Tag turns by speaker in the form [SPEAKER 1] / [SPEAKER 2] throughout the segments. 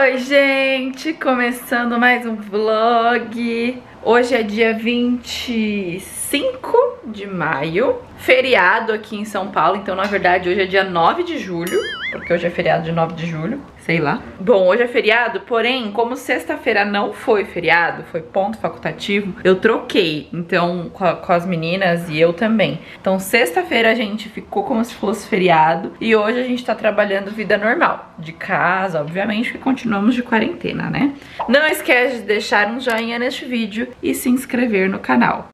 [SPEAKER 1] Oi, gente! Começando mais um vlog. Hoje é dia 25 de maio, feriado aqui em São Paulo. Então, na verdade, hoje é dia 9 de julho, porque hoje é feriado de 9 de julho, sei lá. Bom, hoje é feriado, porém, como sexta-feira não foi feriado, foi ponto facultativo, eu troquei, então, com, a, com as meninas e eu também. Então, sexta-feira a gente ficou como se fosse feriado e hoje a gente tá trabalhando vida normal, de casa, obviamente, porque continuamos de quarentena, né? Não esquece de deixar um joinha neste vídeo e se inscrever no canal.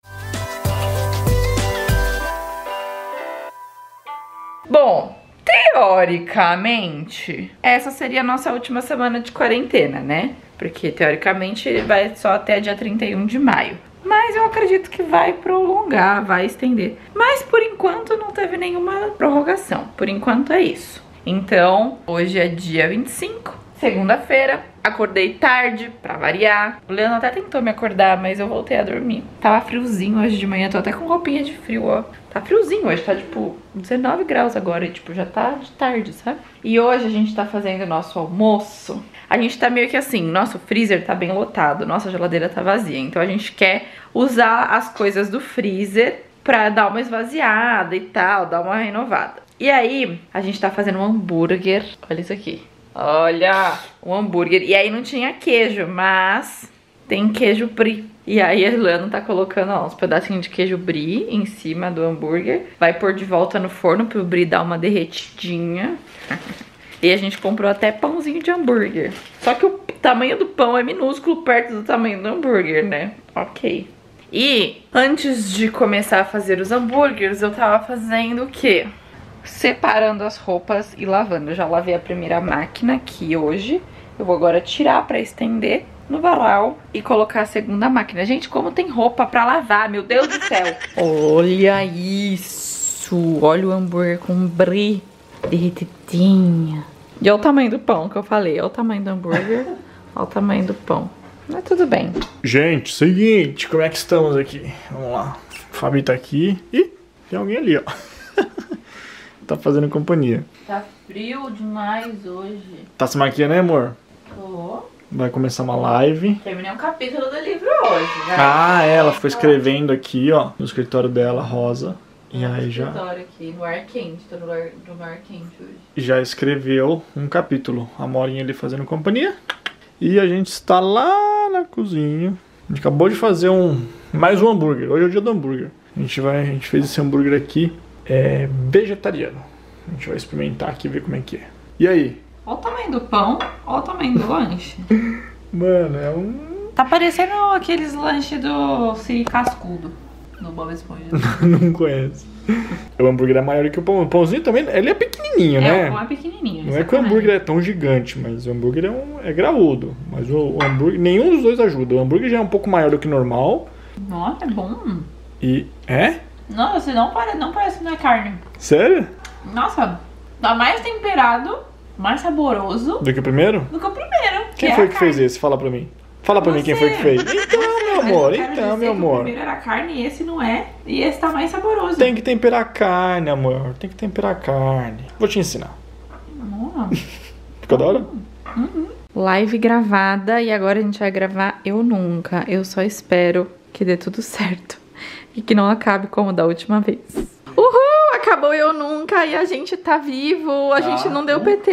[SPEAKER 1] Bom, teoricamente, essa seria a nossa última semana de quarentena, né? Porque teoricamente vai só até dia 31 de maio. Mas eu acredito que vai prolongar, vai estender. Mas por enquanto não teve nenhuma prorrogação. Por enquanto é isso. Então, hoje é dia 25, segunda-feira. Acordei tarde, pra variar. O Leandro até tentou me acordar, mas eu voltei a dormir. Tava friozinho hoje de manhã, tô até com roupinha de frio, ó. Tá friozinho hoje, tá tipo 19 graus agora e tipo, já tá de tarde, sabe? E hoje a gente tá fazendo o nosso almoço. A gente tá meio que assim, nosso freezer tá bem lotado, nossa geladeira tá vazia. Então a gente quer usar as coisas do freezer pra dar uma esvaziada e tal, dar uma renovada. E aí, a gente tá fazendo um hambúrguer. Olha isso aqui. Olha, um hambúrguer. E aí não tinha queijo, mas tem queijo brie. E aí a Lana tá colocando ó, uns pedacinhos de queijo brie em cima do hambúrguer. Vai pôr de volta no forno pro brie dar uma derretidinha. e a gente comprou até pãozinho de hambúrguer. Só que o tamanho do pão é minúsculo perto do tamanho do hambúrguer, né? Ok. E antes de começar a fazer os hambúrgueres, eu tava fazendo o quê? Separando as roupas e lavando. Eu já lavei a primeira máquina aqui hoje. Eu vou agora tirar pra estender no varal e colocar a segunda máquina. Gente, como tem roupa pra lavar, meu Deus do céu. Olha isso. Olha o hambúrguer com brie derretidinha. E olha o tamanho do pão que eu falei. Olha o tamanho do hambúrguer. olha o tamanho do pão. Mas tudo bem.
[SPEAKER 2] Gente, seguinte, como é que estamos aqui? Vamos lá. O Fabi tá aqui. Ih, tem alguém ali, ó. tá fazendo companhia.
[SPEAKER 1] Tá frio demais hoje.
[SPEAKER 2] Tá se maquiando, né, amor?
[SPEAKER 1] Tô.
[SPEAKER 2] Vai começar uma live.
[SPEAKER 1] Terminei um capítulo do livro hoje, né?
[SPEAKER 2] Ah, é, ela ficou escrevendo aqui, ó, no escritório dela, rosa. E aí já,
[SPEAKER 1] escritório aqui, no ar quente, tô no ar, no ar quente hoje.
[SPEAKER 2] já escreveu um capítulo. A Morinha ali fazendo companhia. E a gente está lá na cozinha. A gente acabou de fazer um mais um hambúrguer. Hoje é o dia do hambúrguer. A gente vai, a gente fez esse hambúrguer aqui é vegetariano. A gente vai experimentar aqui e ver como é que é. E aí?
[SPEAKER 1] Olha o tamanho do pão, olha o tamanho do lanche.
[SPEAKER 2] Mano, é um
[SPEAKER 1] Tá parecendo aqueles lanches do Siri Cascudo, no Bob Esponja.
[SPEAKER 2] não conhece. O hambúrguer é maior que o pão. O pãozinho também, ele é pequenininho,
[SPEAKER 1] É,
[SPEAKER 2] né?
[SPEAKER 1] o pão é pequenininho.
[SPEAKER 2] Não é que o hambúrguer é tão gigante, mas o hambúrguer é, um, é graúdo. Mas o, o hambúrguer, nenhum dos dois ajuda. O hambúrguer já é um pouco maior do que normal.
[SPEAKER 1] Nossa, é bom.
[SPEAKER 2] E. É?
[SPEAKER 1] Nossa, não, pare, não parece que não é carne.
[SPEAKER 2] Sério?
[SPEAKER 1] Nossa, tá mais temperado, mais saboroso
[SPEAKER 2] Do que o primeiro?
[SPEAKER 1] do que o primeiro.
[SPEAKER 2] Quem
[SPEAKER 1] é
[SPEAKER 2] foi
[SPEAKER 1] a
[SPEAKER 2] que
[SPEAKER 1] carne.
[SPEAKER 2] fez esse? Fala pra mim. Fala pra mim quem foi que
[SPEAKER 1] Você.
[SPEAKER 2] fez. Então, meu amor, então, meu
[SPEAKER 1] que O
[SPEAKER 2] amor.
[SPEAKER 1] primeiro era carne e esse não é. E esse tá mais saboroso.
[SPEAKER 2] Tem que temperar a carne, amor. Tem que temperar a carne. Vou te ensinar.
[SPEAKER 1] Nossa.
[SPEAKER 2] Ficou da hora?
[SPEAKER 1] Live gravada e agora a gente vai gravar Eu Nunca. Eu só espero que dê tudo certo e que não acabe como da última vez. Uhul! Acabou Eu Nunca e a gente tá vivo, a
[SPEAKER 2] Tá.
[SPEAKER 1] gente não deu PT.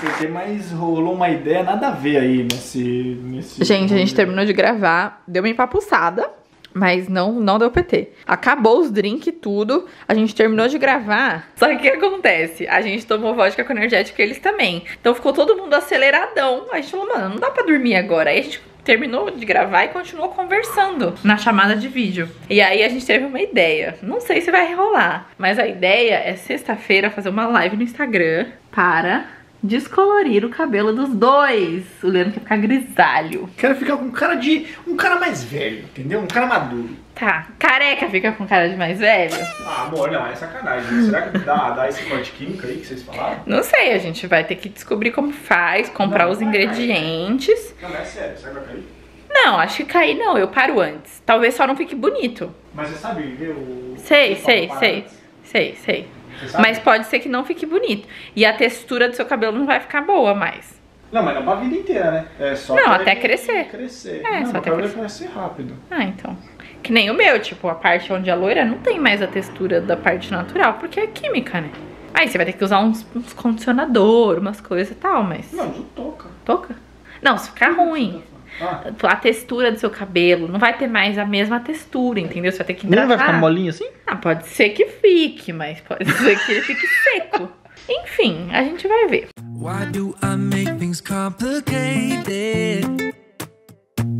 [SPEAKER 2] PT, mas rolou uma ideia nada a ver aí nesse. nesse
[SPEAKER 1] Gente, a gente terminou de gravar, deu uma empapuçada, mas não, não deu PT. Acabou os drinks e tudo, a gente terminou de gravar. Só que o que acontece? A gente tomou vodka com energético e eles também. Então ficou todo mundo aceleradão. A gente falou, mano, não dá pra dormir agora. Aí a gente terminou de gravar e continuou conversando na chamada de vídeo. E aí a gente teve uma ideia. Não sei se vai rolar, mas a ideia é sexta-feira fazer uma live no Instagram para descolorir o cabelo dos dois. O Leandro quer ficar grisalho.
[SPEAKER 2] Quero ficar com cara de. um cara mais velho, entendeu? Um cara maduro.
[SPEAKER 1] Tá, careca fica com cara de mais velho?
[SPEAKER 2] Ah, amor, não, é sacanagem. Será que dá, dá esse corte químico aí que vocês falaram?
[SPEAKER 1] Não sei, a gente vai ter que descobrir como faz, comprar
[SPEAKER 2] Não,
[SPEAKER 1] os
[SPEAKER 2] não
[SPEAKER 1] ingredientes.
[SPEAKER 2] Não, é sério, será que vai cair?
[SPEAKER 1] Não, acho que cair não, eu paro antes. Talvez só não fique bonito.
[SPEAKER 2] Mas você sabe ver o.
[SPEAKER 1] Sei, sei, sei. Sei, sei.
[SPEAKER 2] Sabe?
[SPEAKER 1] Mas pode ser que não fique bonito. E a textura do seu cabelo não vai ficar boa mais.
[SPEAKER 2] Não, mas não pra vida inteira, né? É só
[SPEAKER 1] Não, até crescer.
[SPEAKER 2] crescer.
[SPEAKER 1] É,
[SPEAKER 2] não,
[SPEAKER 1] só até crescer.
[SPEAKER 2] crescer rápido.
[SPEAKER 1] Ah, então. Que nem o meu, tipo, a parte onde é loira não tem mais a textura da parte natural, porque é química, né? Aí você vai ter que usar uns, uns condicionador, umas coisas e tal, mas.
[SPEAKER 2] Não, não toca.
[SPEAKER 1] Toca? Não, se ficar ruim.
[SPEAKER 2] Ah,
[SPEAKER 1] A textura do seu cabelo não vai ter mais a mesma textura, entendeu? Você vai ter que hidratar.
[SPEAKER 2] nem vai ficar molinho assim?
[SPEAKER 1] Ah, pode ser que fique, mas pode ser que ele fique seco. Enfim, a gente vai ver.
[SPEAKER 3] Why do I make things complicated?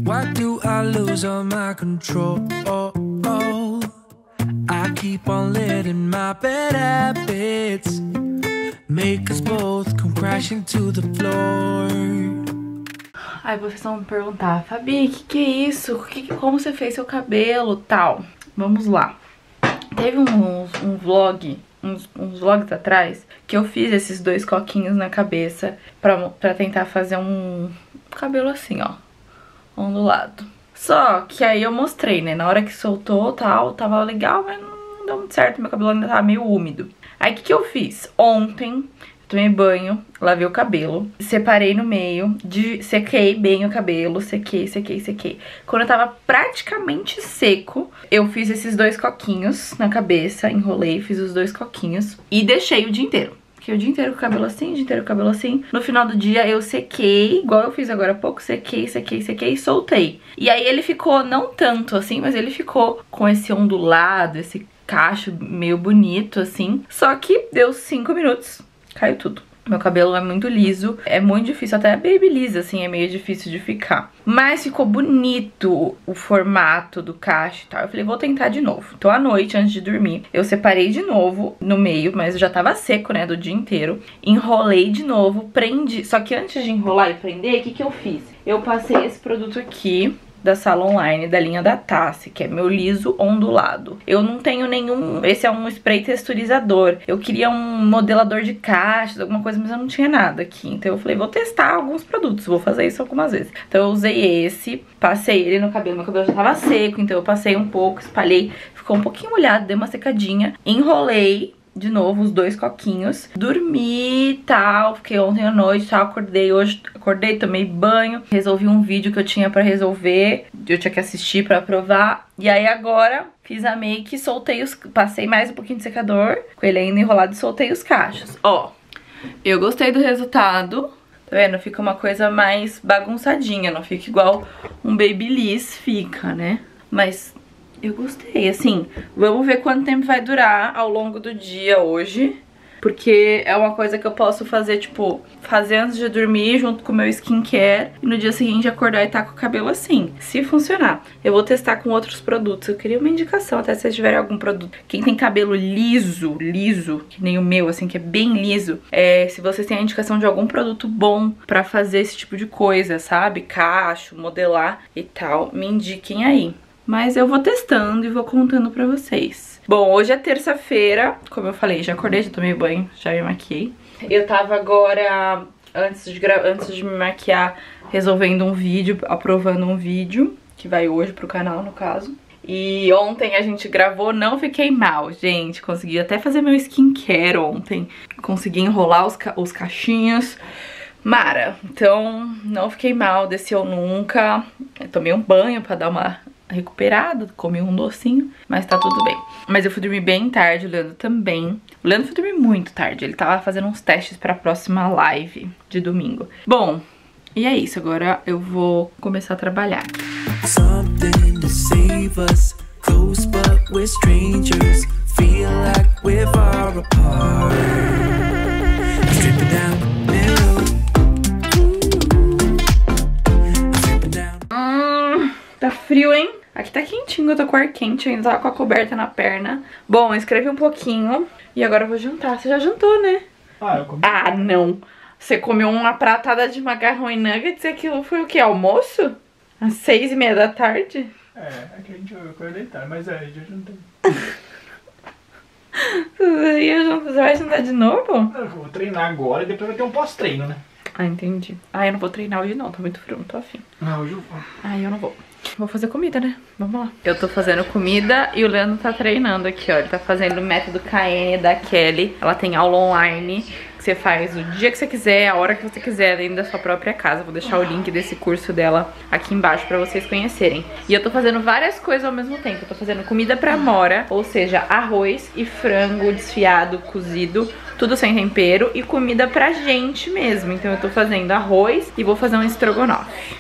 [SPEAKER 3] Why do I lose all my control? I keep on letting my bad habits make us both come crashing to the floor.
[SPEAKER 1] Aí vocês vão me perguntar, Fabi, o que, que é isso? Que, como você fez seu cabelo tal? Vamos lá. Teve um, um vlog, uns, uns vlogs atrás, que eu fiz esses dois coquinhos na cabeça pra, pra tentar fazer um cabelo assim, ó, ondulado. Só que aí eu mostrei, né, na hora que soltou tal, tava legal, mas não deu muito certo, meu cabelo ainda tava meio úmido. Aí o que, que eu fiz? Ontem tomei banho, lavei o cabelo, separei no meio, de, sequei bem o cabelo, sequei, sequei, sequei. Quando eu tava praticamente seco, eu fiz esses dois coquinhos na cabeça, enrolei, fiz os dois coquinhos e deixei o dia inteiro. Fiquei o dia inteiro com o cabelo assim, o dia inteiro com o cabelo assim. No final do dia eu sequei, igual eu fiz agora há pouco, sequei, sequei, sequei e soltei. E aí ele ficou, não tanto assim, mas ele ficou com esse ondulado, esse cacho meio bonito assim. Só que deu cinco minutos, caiu tudo. Meu cabelo é muito liso, é muito difícil, até babyliss, assim, é meio difícil de ficar. Mas ficou bonito o formato do cacho e tal. Eu falei, vou tentar de novo. Então, à noite, antes de dormir, eu separei de novo no meio, mas já tava seco, né, do dia inteiro. Enrolei de novo, prendi. Só que antes de enrolar e prender, o que que eu fiz? Eu passei esse produto aqui, da sala online da linha da Tassi, que é meu liso ondulado. Eu não tenho nenhum, esse é um spray texturizador. Eu queria um modelador de cachos, alguma coisa, mas eu não tinha nada aqui. Então eu falei, vou testar alguns produtos, vou fazer isso algumas vezes. Então eu usei esse, passei ele no cabelo, meu cabelo já tava seco, então eu passei um pouco, espalhei, ficou um pouquinho molhado, dei uma secadinha, enrolei de novo os dois coquinhos. Dormi e tal, fiquei ontem à noite tal, acordei hoje, acordei, tomei banho, resolvi um vídeo que eu tinha pra resolver, eu tinha que assistir pra aprovar. E aí agora fiz a make, soltei os, passei mais um pouquinho de secador, com ele ainda enrolado e soltei os cachos. Ó, eu gostei do resultado. Tá vendo? Fica uma coisa mais bagunçadinha, não fica igual um babyliss fica, né? Mas eu gostei, assim, vamos ver quanto tempo vai durar ao longo do dia hoje. Porque é uma coisa que eu posso fazer, tipo, fazer antes de dormir junto com o meu skincare e no dia seguinte acordar e tá com o cabelo assim. Se funcionar. Eu vou testar com outros produtos. Eu queria uma indicação, até se vocês tiverem algum produto. Quem tem cabelo liso, liso, que nem o meu, assim, que é bem liso, é, se vocês têm a indicação de algum produto bom pra fazer esse tipo de coisa, sabe? Cacho, modelar e tal, me indiquem aí. Mas eu vou testando e vou contando pra vocês. Bom, hoje é terça-feira, como eu falei, já acordei, já tomei banho, já me maquiei. Eu tava agora, antes de, antes de me maquiar, resolvendo um vídeo, aprovando um vídeo, que vai hoje pro canal, no caso. E ontem a gente gravou, não fiquei mal, gente. Consegui até fazer meu skincare ontem. Consegui enrolar os, ca os cachinhos. Mara, então não fiquei mal, desceu nunca. Eu tomei um banho pra dar uma recuperada, comi um docinho, mas tá tudo bem. Mas eu fui dormir bem tarde, o Leandro também. O Leandro foi dormir muito tarde, ele tava fazendo uns testes pra próxima live de domingo. Bom, e é isso, agora eu vou começar a trabalhar.
[SPEAKER 3] Something to save us, close but we're strangers. Feel like we're far apart. Stripping down.
[SPEAKER 1] Hum, tá frio, hein? Aqui tá quentinho, eu tô com ar quente, ainda tava com a coberta na perna. Bom, escrevi um pouquinho e agora eu vou jantar. Você já jantou, né?
[SPEAKER 2] Ah, eu comi.
[SPEAKER 1] Ah, não. Você comeu uma pratada de macarrão e nuggets e aquilo foi o que? Almoço? Às seis e meia da tarde?
[SPEAKER 2] É, é que a gente acordei tarde, mas é, já jantei.
[SPEAKER 1] Você vai jantar de novo?
[SPEAKER 2] Eu vou treinar agora e depois vai ter um pós-treino, né?
[SPEAKER 1] Ah, entendi. Ah, eu não vou treinar hoje não, tá muito frio, não tô afim.
[SPEAKER 2] Não, hoje eu vou.
[SPEAKER 1] Ah, eu não vou. Vou fazer comida, né? Vamos lá. Eu tô fazendo comida e o Leandro tá treinando aqui, ó. Ele tá fazendo o método KN da Kelly. Ela tem aula online. que você faz o dia que você quiser, a hora que você quiser, dentro da sua própria casa. Vou deixar o link desse curso dela aqui embaixo pra vocês conhecerem. E eu tô fazendo várias coisas ao mesmo tempo. Eu tô fazendo comida pra mora, ou seja, arroz e frango desfiado, cozido, tudo sem tempero. E comida pra gente mesmo. Então eu tô fazendo arroz e vou fazer um estrogonofe.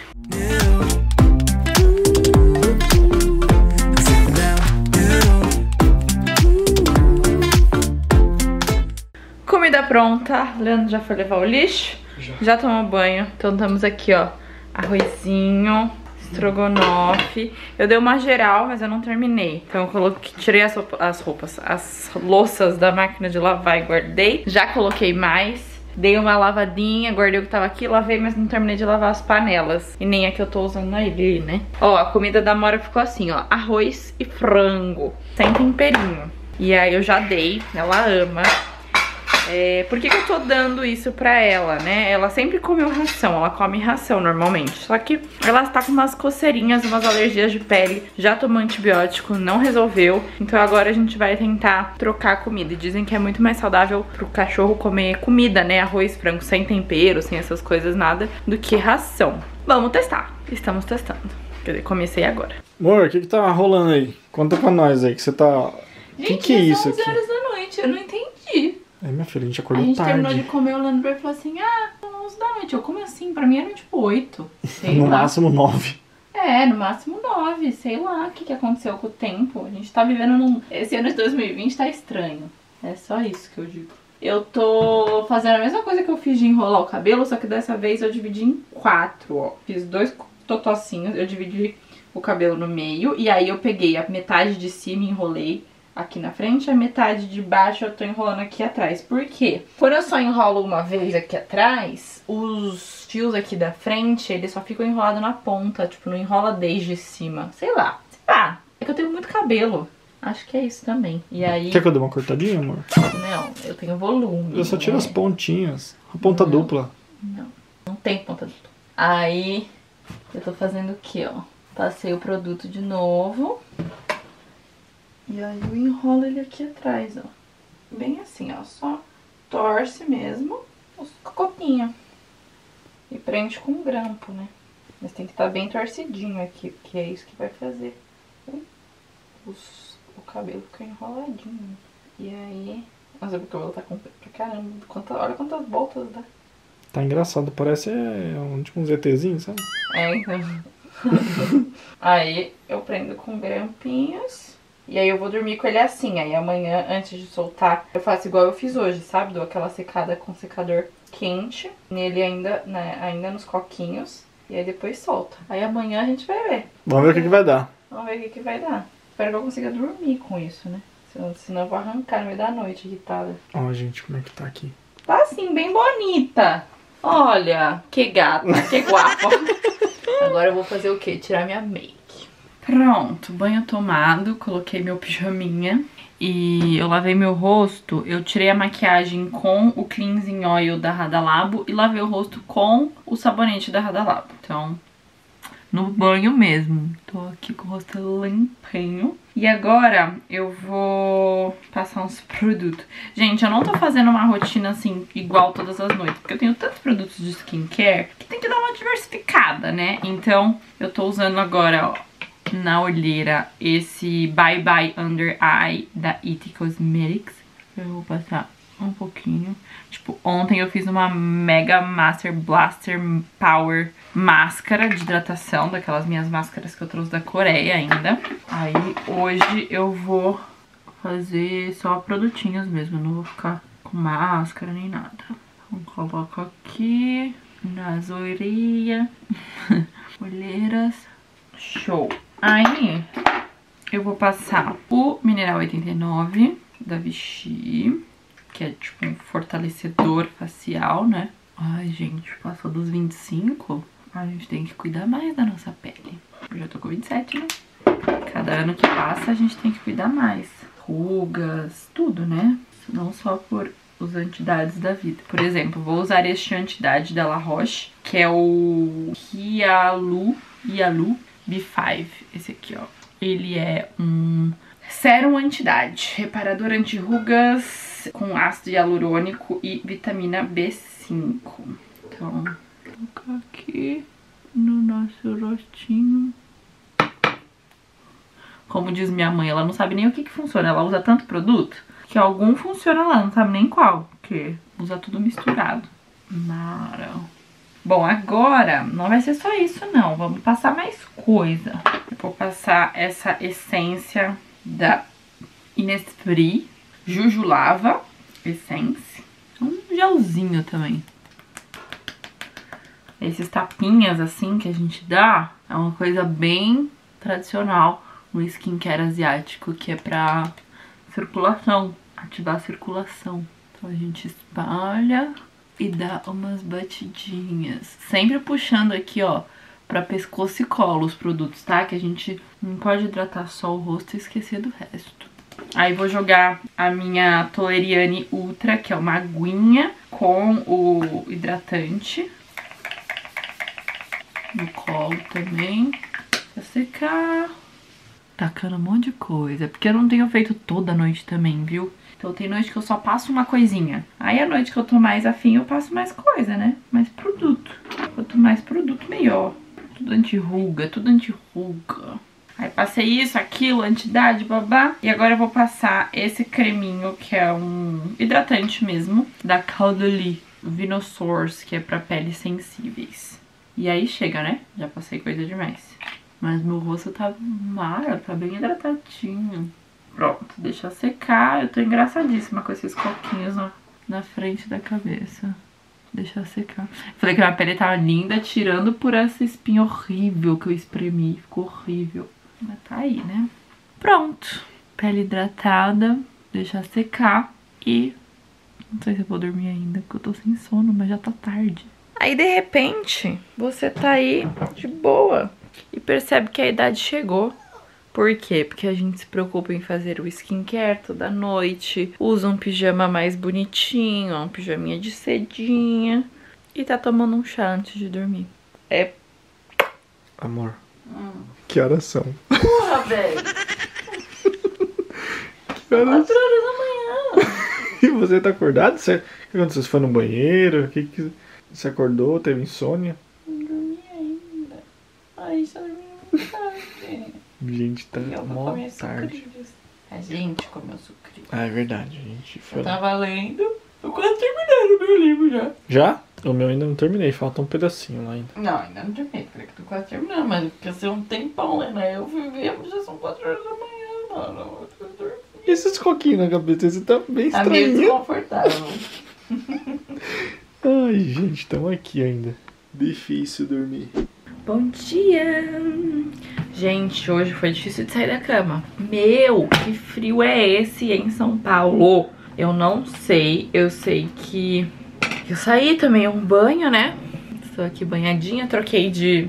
[SPEAKER 1] Comida pronta. Leandro já foi levar o lixo?
[SPEAKER 2] Já.
[SPEAKER 1] Já tomou banho. Então estamos aqui, ó. Arrozinho, estrogonofe. Eu dei uma geral, mas eu não terminei. Então eu coloquei, tirei as, roupa- as roupas, as louças da máquina de lavar e guardei. Já coloquei mais. Dei uma lavadinha, guardei o que tava aqui, lavei, mas não terminei de lavar as panelas. E nem a que eu tô usando ali, né? Ó, a comida da Mora ficou assim, ó. Arroz e frango, sem temperinho. E aí eu já dei, ela ama. É, por que, que eu tô dando isso pra ela, né? Ela sempre comeu ração, ela come ração normalmente. Só que ela tá com umas coceirinhas, umas alergias de pele, já tomou antibiótico, não resolveu. Então agora a gente vai tentar trocar a comida. E dizem que é muito mais saudável pro cachorro comer comida, né? Arroz, frango, sem tempero, sem essas coisas, nada, do que ração. Vamos testar. Estamos testando. Quer dizer, comecei agora.
[SPEAKER 2] Amor, o que que tá rolando aí? Conta pra nós aí, que você tá... O que que é isso aqui?
[SPEAKER 1] horas da noite, eu não entendi.
[SPEAKER 2] É, minha filha, a gente
[SPEAKER 1] A
[SPEAKER 2] acordou
[SPEAKER 1] gente terminou de
[SPEAKER 2] tarde.
[SPEAKER 1] comer, o Leandro falou assim, ah, 11 da noite. Eu, como assim? Pra mim eram tipo 8, sei
[SPEAKER 2] No
[SPEAKER 1] lá.
[SPEAKER 2] máximo nove.
[SPEAKER 1] É, no máximo 9, sei lá o que, que aconteceu com o tempo. A gente tá vivendo num... Esse ano de 2020 tá estranho. É só isso que eu digo. Eu tô fazendo a mesma coisa que eu fiz de enrolar o cabelo, só que dessa vez eu dividi em quatro, ó. Fiz dois totocinhos, eu dividi o cabelo no meio, e aí eu peguei a metade de cima e enrolei aqui na frente, a metade de baixo eu tô enrolando aqui atrás. Por quê? Quando eu só enrolo uma vez aqui atrás, os fios aqui da frente, eles só ficam enrolados na ponta, tipo, não enrola desde cima. Sei lá. Ah, é que eu tenho muito cabelo. Acho que é isso também. E aí,
[SPEAKER 2] Quer que eu dê uma cortadinha, amor?
[SPEAKER 1] não, eu tenho volume.
[SPEAKER 2] Eu só tiro
[SPEAKER 1] né?
[SPEAKER 2] as pontinhas. A ponta
[SPEAKER 1] Não.
[SPEAKER 2] dupla.
[SPEAKER 1] Não, não tem ponta dupla. Aí, eu tô fazendo o que, ó? Passei o produto de novo. E aí eu enrolo ele aqui atrás, ó. Bem assim, ó. Só torce mesmo os copinhos. E prende com um grampo, né? Mas tem que estar bem torcidinho aqui, porque é isso que vai fazer os, o cabelo ficar enroladinho. E aí... Nossa, o cabelo tá comprido pra caramba. Quanta, olha quantas voltas dá.
[SPEAKER 2] Tá engraçado, parece é, um, tipo um ZTzinho, sabe?
[SPEAKER 1] É, então. aí eu prendo com grampinhos. E aí eu vou dormir com ele assim. Aí amanhã, antes de soltar, eu faço igual eu fiz hoje, sabe? Dou aquela secada com secador quente. Nele ainda, né, ainda nos coquinhos. E aí depois solta. Aí amanhã a gente vai ver.
[SPEAKER 2] Vamos ver o que, que vai dar.
[SPEAKER 1] Vamos ver o que, que vai dar. Espero que eu consiga dormir com isso, né? Senão, senão eu vou arrancar no meio da noite irritada.
[SPEAKER 2] Ó, gente, como é que tá aqui?
[SPEAKER 1] Tá assim, bem bonita. Olha, que gata, que guapa. Agora eu vou fazer o quê? Tirar minha make. Pronto, banho tomado, coloquei meu pijaminha e eu lavei meu rosto. Eu tirei a maquiagem com o cleansing oil da Radalabo e lavei o rosto com o sabonete da Radalabo. Então, no banho mesmo. Tô aqui com o rosto limpinho. E agora eu vou passar uns produtos. Gente, eu não tô fazendo uma rotina assim, igual todas as noites. Porque eu tenho tantos produtos de skincare que tem que dar uma diversificada, né? Então, eu tô usando agora, ó, na olheira, esse Bye Bye Under Eye da It Cosmetics. Eu vou passar um pouquinho. Tipo, ontem eu fiz uma Mega Master Blaster Power máscara de hidratação, daquelas minhas máscaras que eu trouxe da Coreia ainda. Aí hoje eu vou fazer só produtinhos mesmo, não vou ficar com máscara nem nada. Então coloco aqui nas orelhas, olheiras, show. Aí eu vou passar o Mineral 89 da Vichy, que é tipo um fortalecedor facial, né? Ai, gente, passou dos 25, a gente tem que cuidar mais da nossa pele. Eu já tô com 27, né? Cada ano que passa a gente tem que cuidar mais. Rugas, tudo, né? Não só por os antidades da vida. Por exemplo, vou usar este antidade da La Roche, que é o Hialu, Hialu B5. Esse aqui, ó. Ele é um sérum antidade, reparador anti-rugas com ácido hialurônico e vitamina B5. Então, colocar aqui no nosso rostinho. Como diz minha mãe, ela não sabe nem o que, que funciona. Ela usa tanto produto que algum funciona lá, não sabe nem qual. Porque usa tudo misturado. Mara. Bom, agora não vai ser só isso não. Vamos passar mais coisa. Eu vou passar essa essência da Innisfree Juju Lava Essence. Um gelzinho também. Esses tapinhas assim que a gente dá é uma coisa bem tradicional no skincare asiático, que é pra circulação, ativar a circulação. Então a gente espalha e dá umas batidinhas. Sempre puxando aqui, ó, pra pescoço e colo os produtos, tá? Que a gente não pode hidratar só o rosto e esquecer do resto. Aí vou jogar a minha Toleriane Ultra, que é uma aguinha com o hidratante. No colo também. Pra secar. Tacando um monte de coisa. Porque eu não tenho feito toda noite também, viu? Então tem noite que eu só passo uma coisinha. Aí a noite que eu tô mais afim, eu passo mais coisa, né? Mais produto. Quanto mais produto, melhor. Tudo anti-ruga, tudo anti-ruga. Aí passei isso, aquilo, antidade, babá. E agora eu vou passar esse creminho, que é um hidratante mesmo, da Caudalie Vinosource, que é pra peles sensíveis. E aí chega, né? Já passei coisa demais. Mas meu rosto tá mara, tá bem hidratadinho. Pronto, deixa secar. Eu tô engraçadíssima com esses coquinhos na, na frente da cabeça. Deixa secar. Falei que minha pele tava linda, tirando por essa espinha horrível que eu espremi. Ficou horrível. Mas tá aí, né? Pronto. Pele hidratada. Deixa secar. E... Não sei se eu vou dormir ainda, porque eu tô sem sono, mas já tá tarde. Aí, de repente, você tá aí de boa e percebe que a idade chegou. Por quê? Porque a gente se preocupa em fazer o skincare toda noite, usa um pijama mais bonitinho, um pijaminha de sedinha e tá tomando um chá antes de dormir. É.
[SPEAKER 2] Amor, que horas são?
[SPEAKER 1] Porra, velho!
[SPEAKER 2] Que horas?
[SPEAKER 1] 4 horas da manhã!
[SPEAKER 2] E você tá acordado? Você... O que aconteceu? Você foi no banheiro? O que que... Você acordou? Teve insônia?
[SPEAKER 1] Não dormi ainda. Ai, só dormi.
[SPEAKER 2] Gente, tá
[SPEAKER 1] E eu
[SPEAKER 2] mó tarde.
[SPEAKER 1] sucrilhos. A gente comeu sucrilhos.
[SPEAKER 2] Ah, é verdade. A gente foi
[SPEAKER 1] Eu
[SPEAKER 2] lá.
[SPEAKER 1] tava lendo. Tô quase terminando o meu livro já.
[SPEAKER 2] Já? O meu ainda não terminei. Falta um pedacinho lá ainda.
[SPEAKER 1] Não, ainda não terminei. Falei que tô quase terminando, mas porque ser um tempão. Aí eu fui ver, já são 4 horas da manhã, mano. Eu.
[SPEAKER 2] E esses coquinhos na cabeça? Você tá bem
[SPEAKER 1] Tá meio
[SPEAKER 2] estranho.
[SPEAKER 1] desconfortável.
[SPEAKER 2] Ai, gente, estamos aqui ainda. Difícil dormir.
[SPEAKER 1] Bom dia! Gente, hoje foi difícil de sair da cama. Meu, que frio é esse em São Paulo? Eu não sei, eu sei que eu saí também um banho, né? Estou aqui banhadinha, troquei de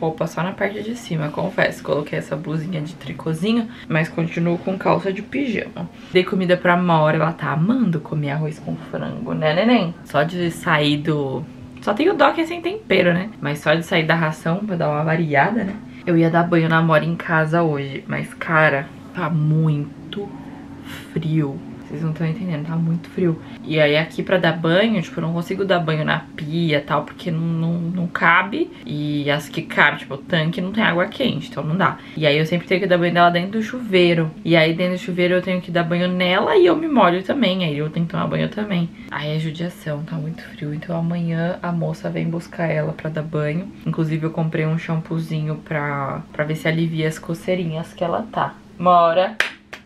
[SPEAKER 1] roupa só na parte de cima, confesso. Coloquei essa blusinha de tricôzinho, mas continuo com calça de pijama. Dei comida pra Mora, ela tá amando comer arroz com frango, né, neném? Só de sair do... Só tem o dock sem tempero, né? Mas só de sair da ração pra dar uma variada, né? Eu ia dar banho na Mora em casa hoje, mas, cara, tá muito frio. Vocês não estão entendendo, tá muito frio. E aí aqui pra dar banho, tipo, eu não consigo dar banho na pia e tal, porque não, não, não cabe. E as que cabe, tipo, o tanque não tem água quente, então não dá. E aí eu sempre tenho que dar banho dela dentro do chuveiro. E aí dentro do chuveiro eu tenho que dar banho nela e eu me molho também. Aí eu tenho que tomar banho também. Aí é judiação, tá muito frio. Então amanhã a moça vem buscar ela pra dar banho. Inclusive eu comprei um shampoozinho pra, pra ver se alivia as coceirinhas que ela tá. Mora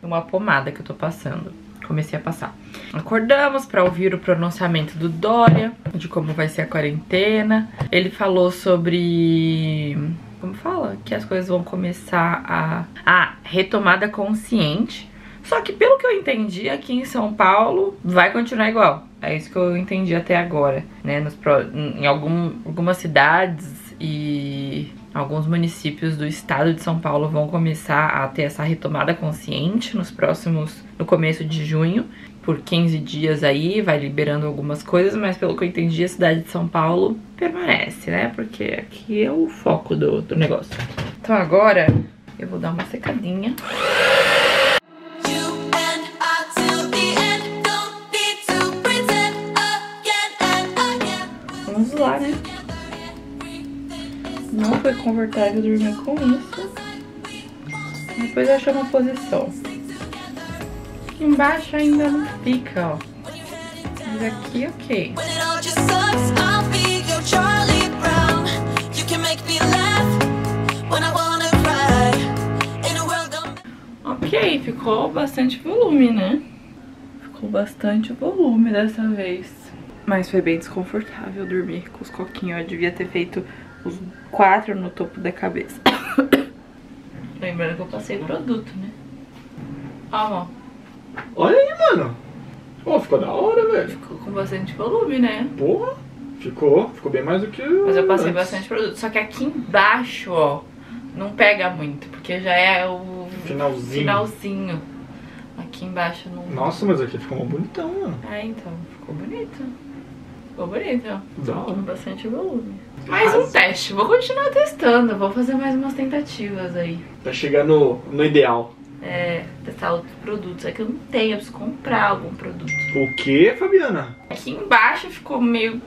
[SPEAKER 1] uma pomada que eu tô passando comecei a passar. Acordamos para ouvir o pronunciamento do Dória, de como vai ser a quarentena. Ele falou sobre. Como fala? Que as coisas vão começar a. Ah, retomada consciente. Só que pelo que eu entendi, aqui em São Paulo vai continuar igual. É isso que eu entendi até agora, né? Nos. Em algum... algumas cidades e alguns municípios do estado de São Paulo vão começar a ter essa retomada consciente nos próximos, no começo de junho, por 15 dias aí, vai liberando algumas coisas, mas pelo que eu entendi, a cidade de São Paulo permanece, né? Porque aqui é o foco do, do negócio. Então agora eu vou dar uma secadinha.
[SPEAKER 4] Vamos lá, né?
[SPEAKER 1] Não foi confortável dormir com isso. Depois eu achei uma posição. Aqui embaixo ainda não fica, ó. Mas aqui, ok. Ok, ficou bastante volume, né? Ficou bastante volume dessa vez. Mas foi bem desconfortável dormir com os coquinhos. Eu devia ter feito os quatro no topo da cabeça. Lembrando que eu passei produto, né? Ó, ó.
[SPEAKER 2] Olha aí, mano. Pô, ficou da hora, velho.
[SPEAKER 1] Ficou com bastante volume, né?
[SPEAKER 2] Porra, ficou. Ficou bem mais do que.
[SPEAKER 1] Mas eu passei
[SPEAKER 2] antes.
[SPEAKER 1] bastante produto. Só que aqui embaixo, ó, não pega muito, porque já é o
[SPEAKER 2] Finalzinho.
[SPEAKER 1] finalzinho. Aqui embaixo não.
[SPEAKER 2] Nossa, mas aqui ficou bonitão, mano.
[SPEAKER 1] É, então, ficou bonito. Ficou bonito, ó.
[SPEAKER 2] Da hora.
[SPEAKER 1] Com bastante volume. Mais um teste. Vou continuar testando. Vou fazer mais umas tentativas aí.
[SPEAKER 2] Tá chegando no ideal.
[SPEAKER 1] É, testar outros produtos. É que eu não tenho, eu preciso comprar algum produto.
[SPEAKER 2] O que, Fabiana?
[SPEAKER 1] Aqui embaixo ficou meio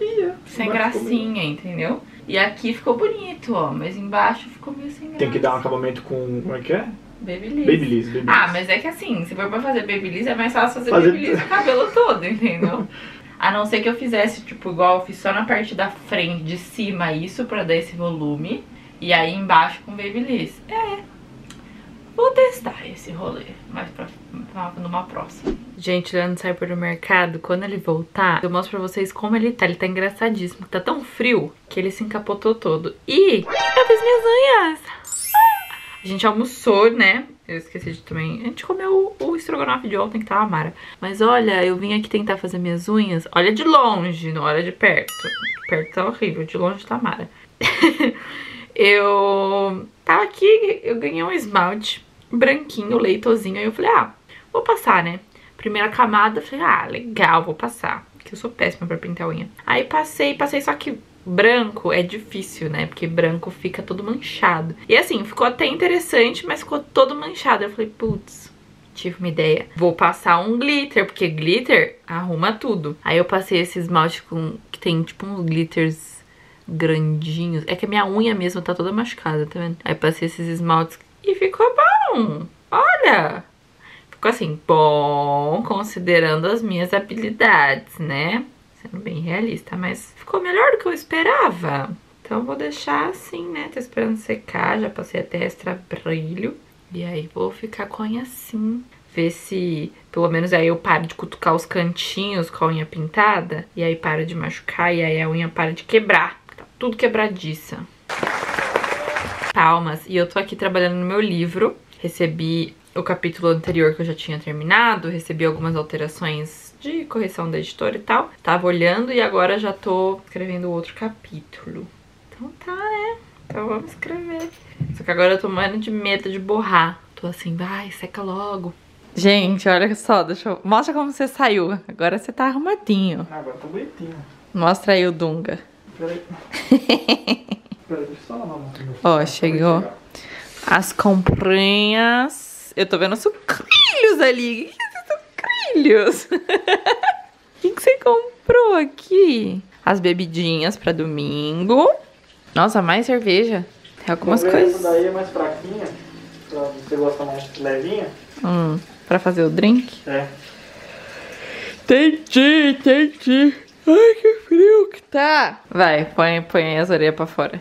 [SPEAKER 2] Ia.
[SPEAKER 1] sem gracinha, entendeu? E aqui ficou bonito, ó. Mas embaixo ficou meio sem graça.
[SPEAKER 2] Tem que dar um acabamento com. Como é que é?
[SPEAKER 1] Babyliss.
[SPEAKER 2] Babyliss. Babyliss.
[SPEAKER 1] Ah, mas é que assim, se for pra fazer babyliss, é mais fácil fazer,
[SPEAKER 2] Fazer-
[SPEAKER 1] babyliss no cabelo todo, entendeu? A não ser que eu fizesse, tipo, igual eu fiz só na parte da frente, de cima, isso, pra dar esse volume. E aí embaixo com babyliss. É. Vou testar esse rolê, mais pra, numa próxima. Gente, o Leandro sai pro mercado. Quando ele voltar, eu mostro pra vocês como ele tá. Ele tá engraçadíssimo. Tá tão frio que ele se encapotou todo. E eu fiz minhas unhas. A gente almoçou, né? Eu esqueci de também. A gente comeu o, o estrogonofe de ontem que tava mara. Mas olha, eu vim aqui tentar fazer minhas unhas. Olha de longe, não olha de perto. De perto tá horrível, de longe tá mara. eu tava aqui, eu ganhei um esmalte branquinho, leitosinho. Aí eu falei, ah, vou passar, né? Primeira camada, falei, ah, legal, vou passar. Porque eu sou péssima pra pintar unha. Aí passei, passei, só que branco é difícil, né? Porque branco fica todo manchado. E assim, ficou até interessante, mas ficou todo manchado. Eu falei, putz, tive uma ideia. Vou passar um glitter, porque glitter arruma tudo. Aí eu passei esse esmalte com que tem tipo uns glitters grandinhos. É que a minha unha mesmo tá toda machucada, tá vendo? Aí passei esses esmaltes e ficou bom. Olha! Ficou assim, bom, considerando as minhas habilidades, né? Sendo bem realista, mas ficou melhor do que eu esperava. Então vou deixar assim, né? Tô esperando secar, já passei até extra brilho. E aí vou ficar com a unha assim. Ver se pelo menos aí eu paro de cutucar os cantinhos com a unha pintada. E aí paro de machucar e aí a unha para de quebrar. Tá tudo quebradiça. Palmas. E eu tô aqui trabalhando no meu livro. Recebi o capítulo anterior que eu já tinha terminado. Recebi algumas alterações de correção da editora e tal. Tava olhando e agora já tô escrevendo outro capítulo. Então tá, né? Então vamos escrever. Só que agora eu tô morrendo de medo de borrar. Tô assim, vai, seca logo. Gente, olha só, deixa eu... Mostra como você saiu. Agora você tá arrumadinho.
[SPEAKER 2] Ah, agora tá bonitinho.
[SPEAKER 1] Mostra aí o Dunga.
[SPEAKER 2] Peraí.
[SPEAKER 1] Ó, chegou. As comprinhas. Eu tô vendo sucrilhos ali. O que são sucrilhos? O que, que você comprou aqui? As bebidinhas pra domingo. Nossa, mais cerveja. Tem algumas
[SPEAKER 2] Essa
[SPEAKER 1] coisas.
[SPEAKER 2] daí é mais fraquinha. Pra você gosta mais levinha.
[SPEAKER 1] Hum, pra fazer o drink.
[SPEAKER 2] É.
[SPEAKER 1] Entendi, entendi. Ai, que frio que tá. Vai, põe, põe as orelhas pra fora.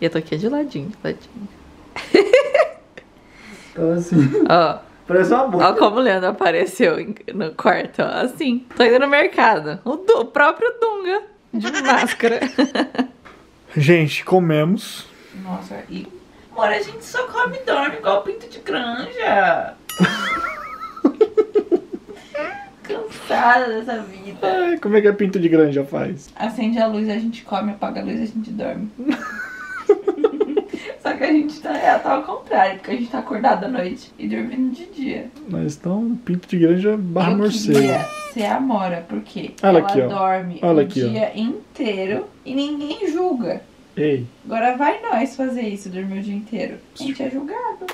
[SPEAKER 1] E eu tô aqui de ladinho, de ladinho.
[SPEAKER 2] Então assim.
[SPEAKER 1] Ó.
[SPEAKER 2] Parece uma boca.
[SPEAKER 1] Olha como o Leandro apareceu no quarto, ó. Assim. Tô indo no mercado. O, Du- o próprio Dunga. De máscara.
[SPEAKER 2] Gente, comemos.
[SPEAKER 1] Nossa, e. Amor, a gente só come e dorme igual pinto de granja. Cansada dessa vida.
[SPEAKER 2] Ai, como é que a pinto de granja faz?
[SPEAKER 1] Acende a luz, a gente come, apaga a luz, a gente dorme. Só que a gente tá, é, tá ao contrário, porque a gente tá acordado à noite e dormindo de dia.
[SPEAKER 2] Nós estamos pinto de granja barra
[SPEAKER 1] eu
[SPEAKER 2] morcego.
[SPEAKER 1] queria ser a Mora, porque
[SPEAKER 2] Olha
[SPEAKER 1] ela
[SPEAKER 2] aqui, ó.
[SPEAKER 1] dorme
[SPEAKER 2] Olha
[SPEAKER 1] o
[SPEAKER 2] aqui, ó.
[SPEAKER 1] dia inteiro e ninguém julga.
[SPEAKER 2] Ei,
[SPEAKER 1] Agora vai nós fazer isso, dormir o dia inteiro. A gente é julgado.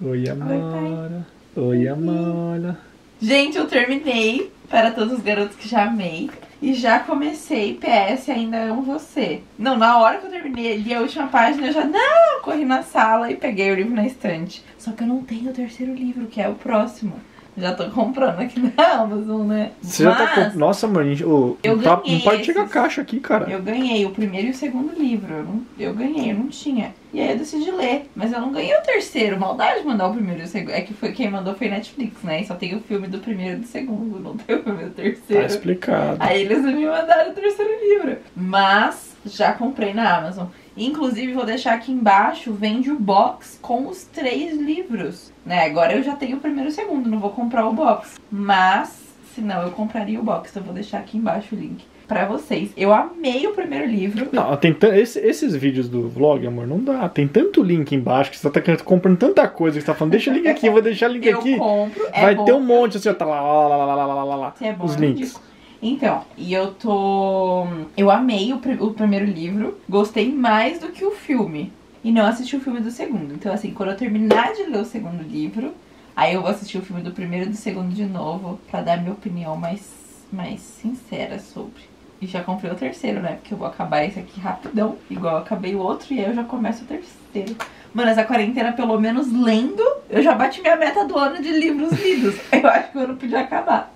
[SPEAKER 2] oi Amora. Oi Amora.
[SPEAKER 1] Gente, eu terminei para todos os garotos que já amei. E já comecei, PS, ainda amo você. Não, na hora que eu terminei li a última página, eu já, não, corri na sala e peguei o livro na estante. Só que eu não tenho o terceiro livro, que é o próximo. Já tô comprando aqui na Amazon, né?
[SPEAKER 2] Você já tá
[SPEAKER 1] Mas
[SPEAKER 2] com... Nossa, mano, a gente- o...
[SPEAKER 1] Eu
[SPEAKER 2] não, tá... não pode chegar a caixa aqui, cara.
[SPEAKER 1] eu ganhei o primeiro e o segundo livro. Eu, não- eu ganhei, eu não tinha. E aí eu decidi ler. Mas eu não ganhei o terceiro. Maldade de mandar o primeiro e o segundo. É que foi quem mandou foi Netflix, né? E só tem o filme do primeiro e do segundo. Não tem o filme do
[SPEAKER 2] Tá
[SPEAKER 1] terceiro.
[SPEAKER 2] explicado.
[SPEAKER 1] Aí eles não me mandaram o terceiro livro. Mas já comprei na Amazon. Inclusive, vou deixar aqui embaixo, vende o box com os três livros. Né? Agora eu já tenho o primeiro e o segundo, não vou comprar o box. Mas, se não, eu compraria o box. Eu vou deixar aqui embaixo o link pra vocês. Eu amei o primeiro livro.
[SPEAKER 2] Não, tem esse- esses vídeos do vlog, amor, não dá. Tem tanto link embaixo que você tá comprando tanta coisa que você tá falando, deixa o link aqui, eu vou deixar o link
[SPEAKER 1] Eu
[SPEAKER 2] aqui.
[SPEAKER 1] compro. é
[SPEAKER 2] Vai
[SPEAKER 1] bom.
[SPEAKER 2] ter um monte assim, tá lá, lá, lá, lá, lá, lá, lá, lá,
[SPEAKER 1] é bom,
[SPEAKER 2] os
[SPEAKER 1] eu
[SPEAKER 2] links.
[SPEAKER 1] indico. Então, e eu tô. Eu amei o, pri- o primeiro livro, gostei mais do que o filme. E não assisti o filme do segundo. Então, assim, quando eu terminar de ler o segundo livro, aí eu vou assistir o filme do primeiro e do segundo de novo, pra dar minha opinião mais, mais sincera sobre. E já comprei o terceiro, né? Porque eu vou acabar esse aqui rapidão, igual eu acabei o outro, e aí eu já começo o terceiro. Mano, essa quarentena, pelo menos lendo, eu já bati minha meta do ano de livros lidos. Eu acho que o ano podia acabar.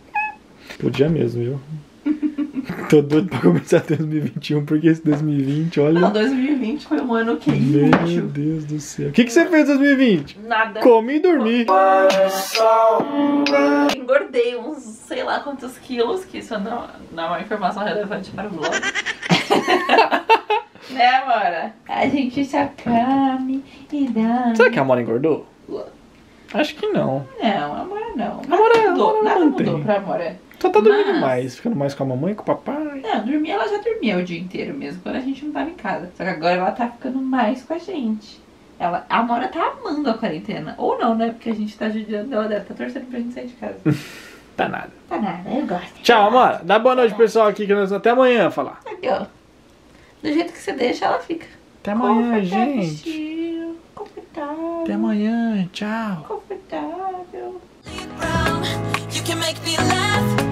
[SPEAKER 2] Podia mesmo, viu? Tô doido pra começar 2021, porque esse 2020, olha.
[SPEAKER 1] Não, 2020 foi um ano que
[SPEAKER 2] Meu
[SPEAKER 1] inútil.
[SPEAKER 2] Deus do céu. O que, que você fez em 2020?
[SPEAKER 1] Nada.
[SPEAKER 2] Comi e dormi.
[SPEAKER 1] Engordei uns, sei lá quantos quilos, que isso não, não é uma informação relevante para o blog. né, amora? A gente se come e dá.
[SPEAKER 2] Será que a Amora engordou? Acho que não.
[SPEAKER 1] Não, amora não. Nada
[SPEAKER 2] Amora-
[SPEAKER 1] mudou,
[SPEAKER 2] Amora
[SPEAKER 1] nada
[SPEAKER 2] mantém.
[SPEAKER 1] mudou pra amora.
[SPEAKER 2] Só tá dormindo
[SPEAKER 1] Mas-
[SPEAKER 2] mais, ficando mais com a mamãe, com o papai.
[SPEAKER 1] Não, dormir ela já dormia o dia inteiro mesmo, quando a gente não tava em casa. Só que agora ela tá ficando mais com a gente. Ela, a Amora tá amando a quarentena. Ou não, né? Porque a gente tá judiando ela, deve tá torcendo pra gente sair de casa.
[SPEAKER 2] Tá nada.
[SPEAKER 1] tá nada, eu gosto.
[SPEAKER 2] Tchau, Amora. Dá boa noite, pessoal, aqui que nós até amanhã falar.
[SPEAKER 1] Aqui, ó. Do jeito que você deixa, ela fica.
[SPEAKER 2] Até amanhã,
[SPEAKER 1] Confortável,
[SPEAKER 2] gente.
[SPEAKER 1] chill, Confortável.
[SPEAKER 2] Até amanhã. Tchau.
[SPEAKER 1] Confortável.
[SPEAKER 4] You can make me laugh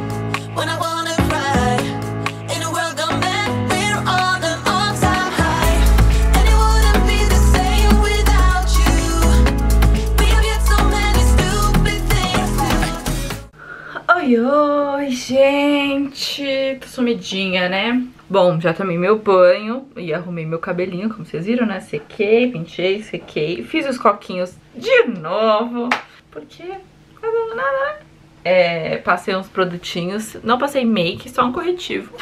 [SPEAKER 1] Oi, oi, gente. Tô sumidinha, né? Bom, já tomei meu banho e arrumei meu cabelinho, como vocês viram, né? Sequei, pintei, sequei. Fiz os coquinhos de novo, porque não tá dando nada, né? É, passei uns produtinhos. Não passei make, só um corretivo.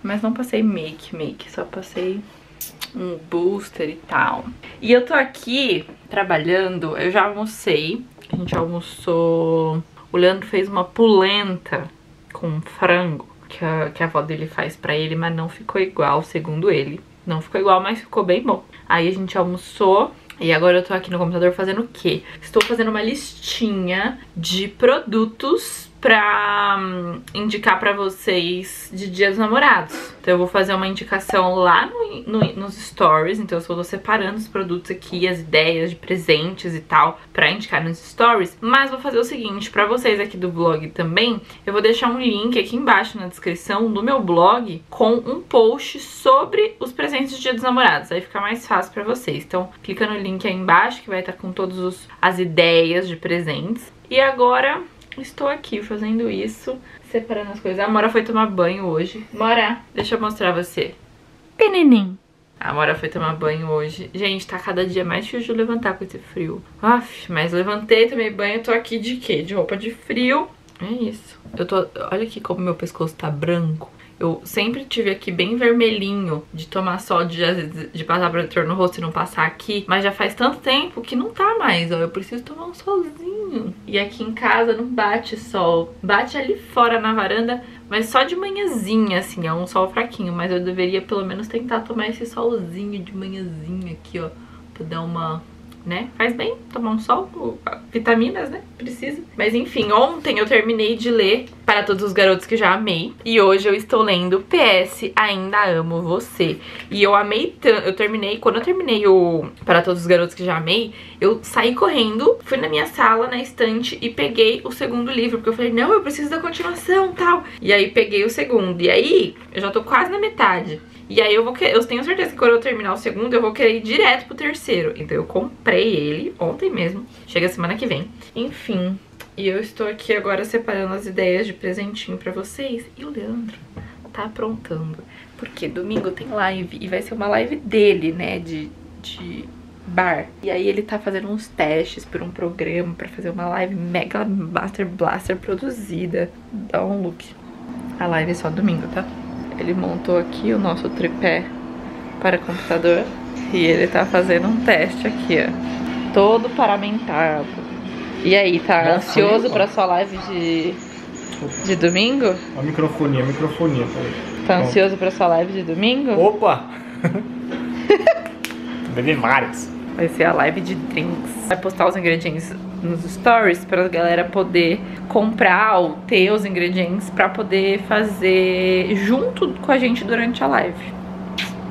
[SPEAKER 1] Mas não passei make, make. Só passei um booster e tal. E eu tô aqui trabalhando, eu já almocei. A gente almoçou. O Leandro fez uma polenta com frango que a, que a avó dele faz pra ele, mas não ficou igual, segundo ele. Não ficou igual, mas ficou bem bom. Aí a gente almoçou. E agora eu tô aqui no computador fazendo o quê? Estou fazendo uma listinha de produtos pra hum, indicar pra vocês de Dia dos Namorados. Então eu vou fazer uma indicação lá no- no- nos stories. Então eu tô separando os produtos aqui, as ideias de presentes e tal, pra indicar nos stories. Mas vou fazer o seguinte, pra vocês aqui do blog também, eu vou deixar um link aqui embaixo na descrição do meu blog com um post sobre os presentes de Dia dos Namorados. Aí fica mais fácil pra vocês. Então clica no link aí embaixo que vai estar com todas as ideias de presentes. E agora estou aqui fazendo isso, separando as coisas. A Mora foi tomar banho hoje. Mora, deixa eu mostrar você. Penenim. A Mora foi tomar banho hoje. Gente, tá cada dia mais difícil de levantar com esse frio. Aff, mas levantei, tomei banho, tô aqui de quê? De roupa de frio. É isso. Eu tô. Olha aqui como meu pescoço tá branco. Eu sempre tive aqui bem vermelhinho de tomar sol, de, de passar protetor no rosto e não passar aqui. Mas já faz tanto tempo que não tá mais, ó. Eu preciso tomar um solzinho. E aqui em casa não bate sol. Bate ali fora na varanda, mas só de manhãzinha, assim. É um sol fraquinho. Mas eu deveria pelo menos tentar tomar esse solzinho de manhãzinha aqui, ó. Pra dar uma né? Faz bem tomar um sol, vitaminas, né? Precisa. Mas enfim, ontem eu terminei de ler Para Todos os Garotos que Já Amei. E hoje eu estou lendo PS Ainda Amo Você. E eu amei tanto. Eu terminei, quando eu terminei o Para Todos os Garotos que Já Amei, eu saí correndo, fui na minha sala, na estante, e peguei o segundo livro. Porque eu falei, não, eu preciso da continuação tal. E aí peguei o segundo. E aí, eu já tô quase na metade. E aí eu vou que- eu tenho certeza que quando eu terminar o segundo, eu vou querer ir direto pro terceiro. Então eu comprei ele ontem mesmo. Chega semana que vem. Enfim. E eu estou aqui agora separando as ideias de presentinho pra vocês. E o Leandro tá aprontando. Porque domingo tem live e vai ser uma live dele, né? De, de bar. E aí ele tá fazendo uns testes por um programa pra fazer uma live mega Master Blaster produzida. Dá um look. A live é só domingo, tá? Ele montou aqui o nosso tripé para computador e ele tá fazendo um teste aqui, ó. Todo paramentado. E aí, tá
[SPEAKER 2] Nossa,
[SPEAKER 1] ansioso pra sua live de, de domingo?
[SPEAKER 2] A microfonia, a microfonia.
[SPEAKER 1] Tá ansioso pra sua live de domingo?
[SPEAKER 2] Opa! Bebi várias.
[SPEAKER 1] Vai ser a live de drinks. Vai postar os ingredientes nos stories pra galera poder comprar ou ter os ingredientes pra poder fazer junto com a gente durante a live.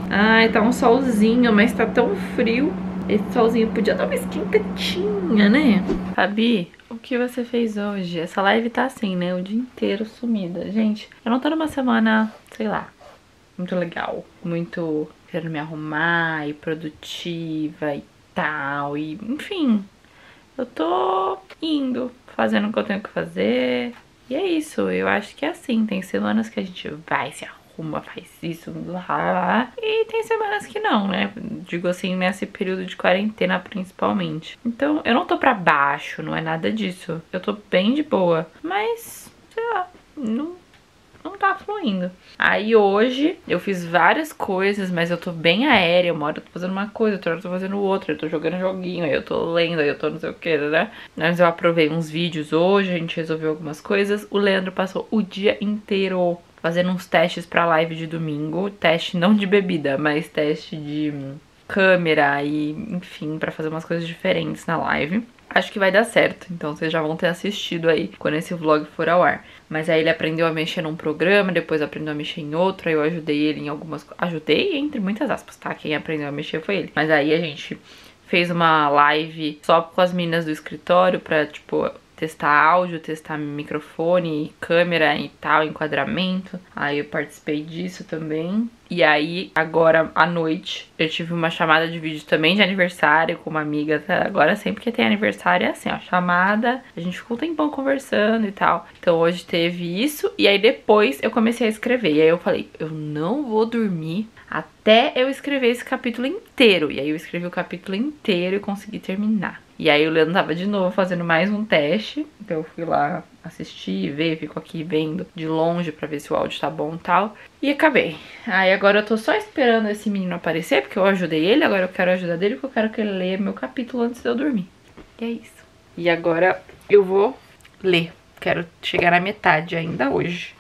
[SPEAKER 1] Ai, tá um solzinho, mas tá tão frio. Esse solzinho podia dar uma esquentadinha, né? Fabi, o que você fez hoje? Essa live tá assim, né? O dia inteiro sumida. Gente, eu não tô numa semana, sei lá, muito legal. Muito querendo me arrumar e produtiva e tal. E, enfim, eu tô indo, fazendo o que eu tenho que fazer. E é isso, eu acho que é assim. Tem semanas que a gente vai, se arruma, faz isso, lá. E tem semanas que não, né? Digo assim, nesse período de quarentena principalmente. Então, eu não tô pra baixo, não é nada disso. Eu tô bem de boa. Mas, sei lá, não não tá fluindo. Aí hoje eu fiz várias coisas, mas eu tô bem aérea. Uma hora eu tô fazendo uma coisa, outra hora eu tô fazendo outra. Eu tô jogando joguinho, aí eu tô lendo, aí eu tô não sei o que, né? Mas eu aprovei uns vídeos hoje, a gente resolveu algumas coisas. O Leandro passou o dia inteiro fazendo uns testes pra live de domingo. Teste não de bebida, mas teste de câmera e, enfim, pra fazer umas coisas diferentes na live. Acho que vai dar certo, então vocês já vão ter assistido aí quando esse vlog for ao ar. Mas aí ele aprendeu a mexer num programa, depois aprendeu a mexer em outro, aí eu ajudei ele em algumas Ajudei entre muitas aspas, tá? Quem aprendeu a mexer foi ele. Mas aí a gente fez uma live só com as meninas do escritório pra, tipo, testar áudio, testar microfone, câmera e tal, enquadramento. Aí eu participei disso também. E aí, agora à noite, eu tive uma chamada de vídeo também de aniversário com uma amiga. Agora, sempre que tem aniversário, é assim, ó, chamada. A gente ficou um tempão conversando e tal. Então, hoje teve isso. E aí, depois, eu comecei a escrever. E aí, eu falei, eu não vou dormir até eu escrever esse capítulo inteiro. E aí, eu escrevi o capítulo inteiro e consegui terminar. E aí, o Leandro tava de novo fazendo mais um teste. Então, eu fui lá assistir, ver, fico aqui vendo de longe pra ver se o áudio tá bom e tal. E acabei. Aí agora eu tô só esperando esse menino aparecer, porque eu ajudei ele, agora eu quero ajudar dele, porque eu quero que ele leia meu capítulo antes de eu dormir. E é isso. E agora eu vou ler. Quero chegar na metade ainda hoje.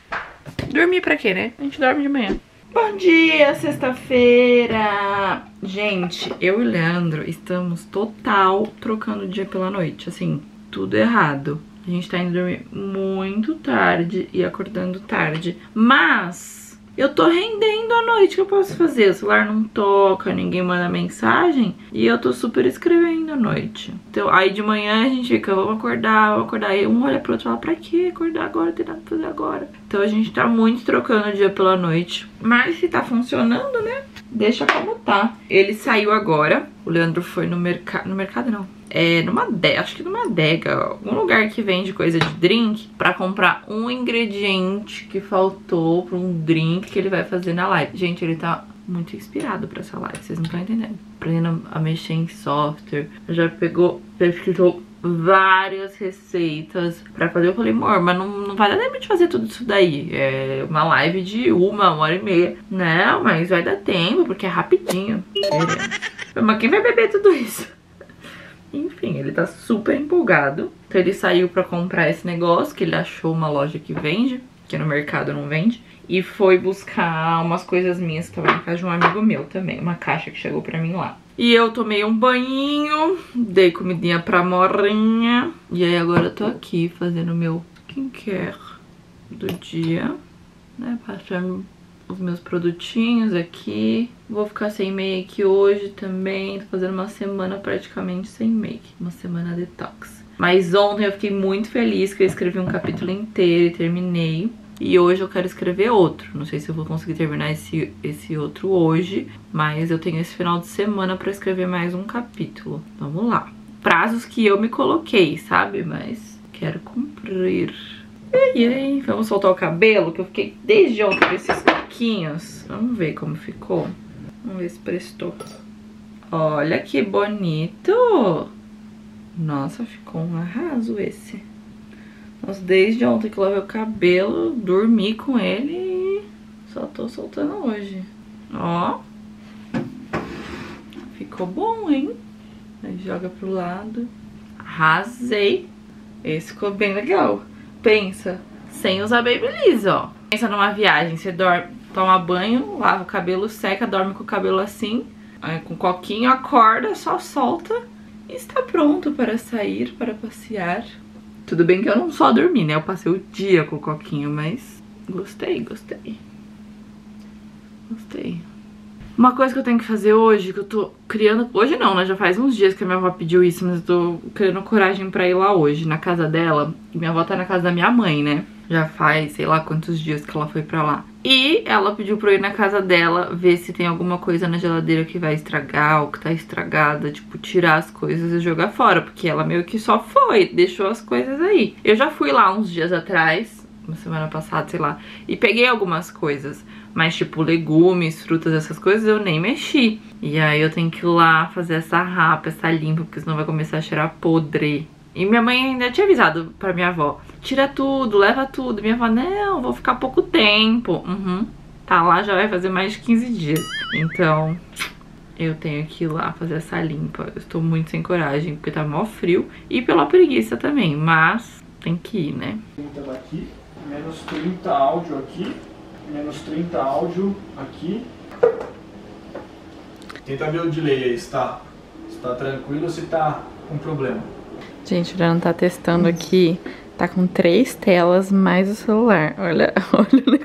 [SPEAKER 1] Dormir pra quê, né? A gente dorme de manhã. Bom dia, sexta-feira! Gente, eu e o Leandro estamos total trocando o dia pela noite. Assim, tudo errado. A gente tá indo dormir muito tarde e acordando tarde. Mas eu tô rendendo a noite. O que eu posso fazer? O celular não toca, ninguém manda mensagem. E eu tô super escrevendo à noite. Então, aí de manhã a gente fica, vamos acordar, vamos acordar. Aí um olha pro outro e fala, pra que acordar agora? Tem nada pra fazer agora. Então a gente tá muito trocando o dia pela noite. Mas se tá funcionando, né? Deixa como tá. Ele saiu agora. O Leandro foi no mercado. No mercado não. É numa adega, acho que numa adega, algum lugar que vende coisa de drink, pra comprar um ingrediente que faltou pra um drink que ele vai fazer na live. Gente, ele tá muito inspirado pra essa live, vocês não estão entendendo. Aprendendo a mexer em software, já pegou, pesquisou várias receitas pra fazer. Eu falei, amor, mas não, não vai dar tempo de fazer tudo isso daí. É uma live de uma, uma hora e meia. Não, mas vai dar tempo, porque é rapidinho. Mas quem vai beber tudo isso? Enfim, ele tá super empolgado. Então ele saiu pra comprar esse negócio, que ele achou uma loja que vende, que no mercado não vende. e foi buscar umas coisas minhas que estavam na casa de um amigo meu também. Uma caixa que chegou pra mim lá. E eu tomei um banho, dei comidinha pra morrinha. E aí agora eu tô aqui fazendo meu skincare do dia, né? Passando os meus produtinhos aqui. Vou ficar sem make hoje também. Tô fazendo uma semana praticamente sem make. Uma semana detox. Mas ontem eu fiquei muito feliz que eu escrevi um capítulo inteiro e terminei. E hoje eu quero escrever outro. Não sei se eu vou conseguir terminar esse, esse outro hoje. Mas eu tenho esse final de semana pra escrever mais um capítulo. Vamos lá. Prazos que eu me coloquei, sabe? Mas quero cumprir. E aí, vamos soltar o cabelo, que eu fiquei desde ontem com esses coquinhos. Vamos ver como ficou. Vamos ver se prestou. Olha que bonito! Nossa, ficou um arraso esse. Nossa, desde ontem que eu lavei o cabelo, dormi com ele e só tô soltando hoje. Ó. Ficou bom, hein? Aí joga pro lado. Arrasei. Esse ficou bem legal. Pensa, sem usar Babyliss, ó. Pensa numa viagem, você dorme, toma banho, lava o cabelo, seca, dorme com o cabelo assim, aí com coquinho, acorda, só solta e está pronto para sair, para passear. Tudo bem que eu não só dormi, né? Eu passei o dia com o coquinho, mas gostei, gostei. Gostei. Uma coisa que eu tenho que fazer hoje, que eu tô criando... Hoje não, né? Já faz uns dias que a minha avó pediu isso, mas eu tô criando coragem pra ir lá hoje, na casa dela. Minha avó tá na casa da minha mãe, né? Já faz, sei lá, quantos dias que ela foi pra lá. E ela pediu pra eu ir na casa dela, ver se tem alguma coisa na geladeira que vai estragar, ou que tá estragada. Tipo, tirar as coisas e jogar fora. Porque ela meio que só foi, deixou as coisas aí. Eu já fui lá uns dias atrás, uma semana passada, sei lá, e peguei algumas coisas. Mas, tipo, legumes, frutas, essas coisas, eu nem mexi. E aí eu tenho que ir lá fazer essa rapa, essa limpa, porque senão vai começar a cheirar podre. E minha mãe ainda tinha avisado pra minha avó, tira tudo, leva tudo. Minha avó, não, vou ficar pouco tempo. Uhum. Tá lá, já vai fazer mais de 15 dias. Então, eu tenho que ir lá fazer essa limpa. Eu estou muito sem coragem, porque tá mó frio. E pela preguiça também, mas tem que ir, né?
[SPEAKER 2] 30 daqui, menos 30 áudio aqui, menos 30 áudio aqui. Tenta ver o delay aí, se tá, se tá tranquilo ou se tá com problema.
[SPEAKER 1] Gente, o Leandro tá testando aqui. Tá com três telas mais o celular. Olha, olha,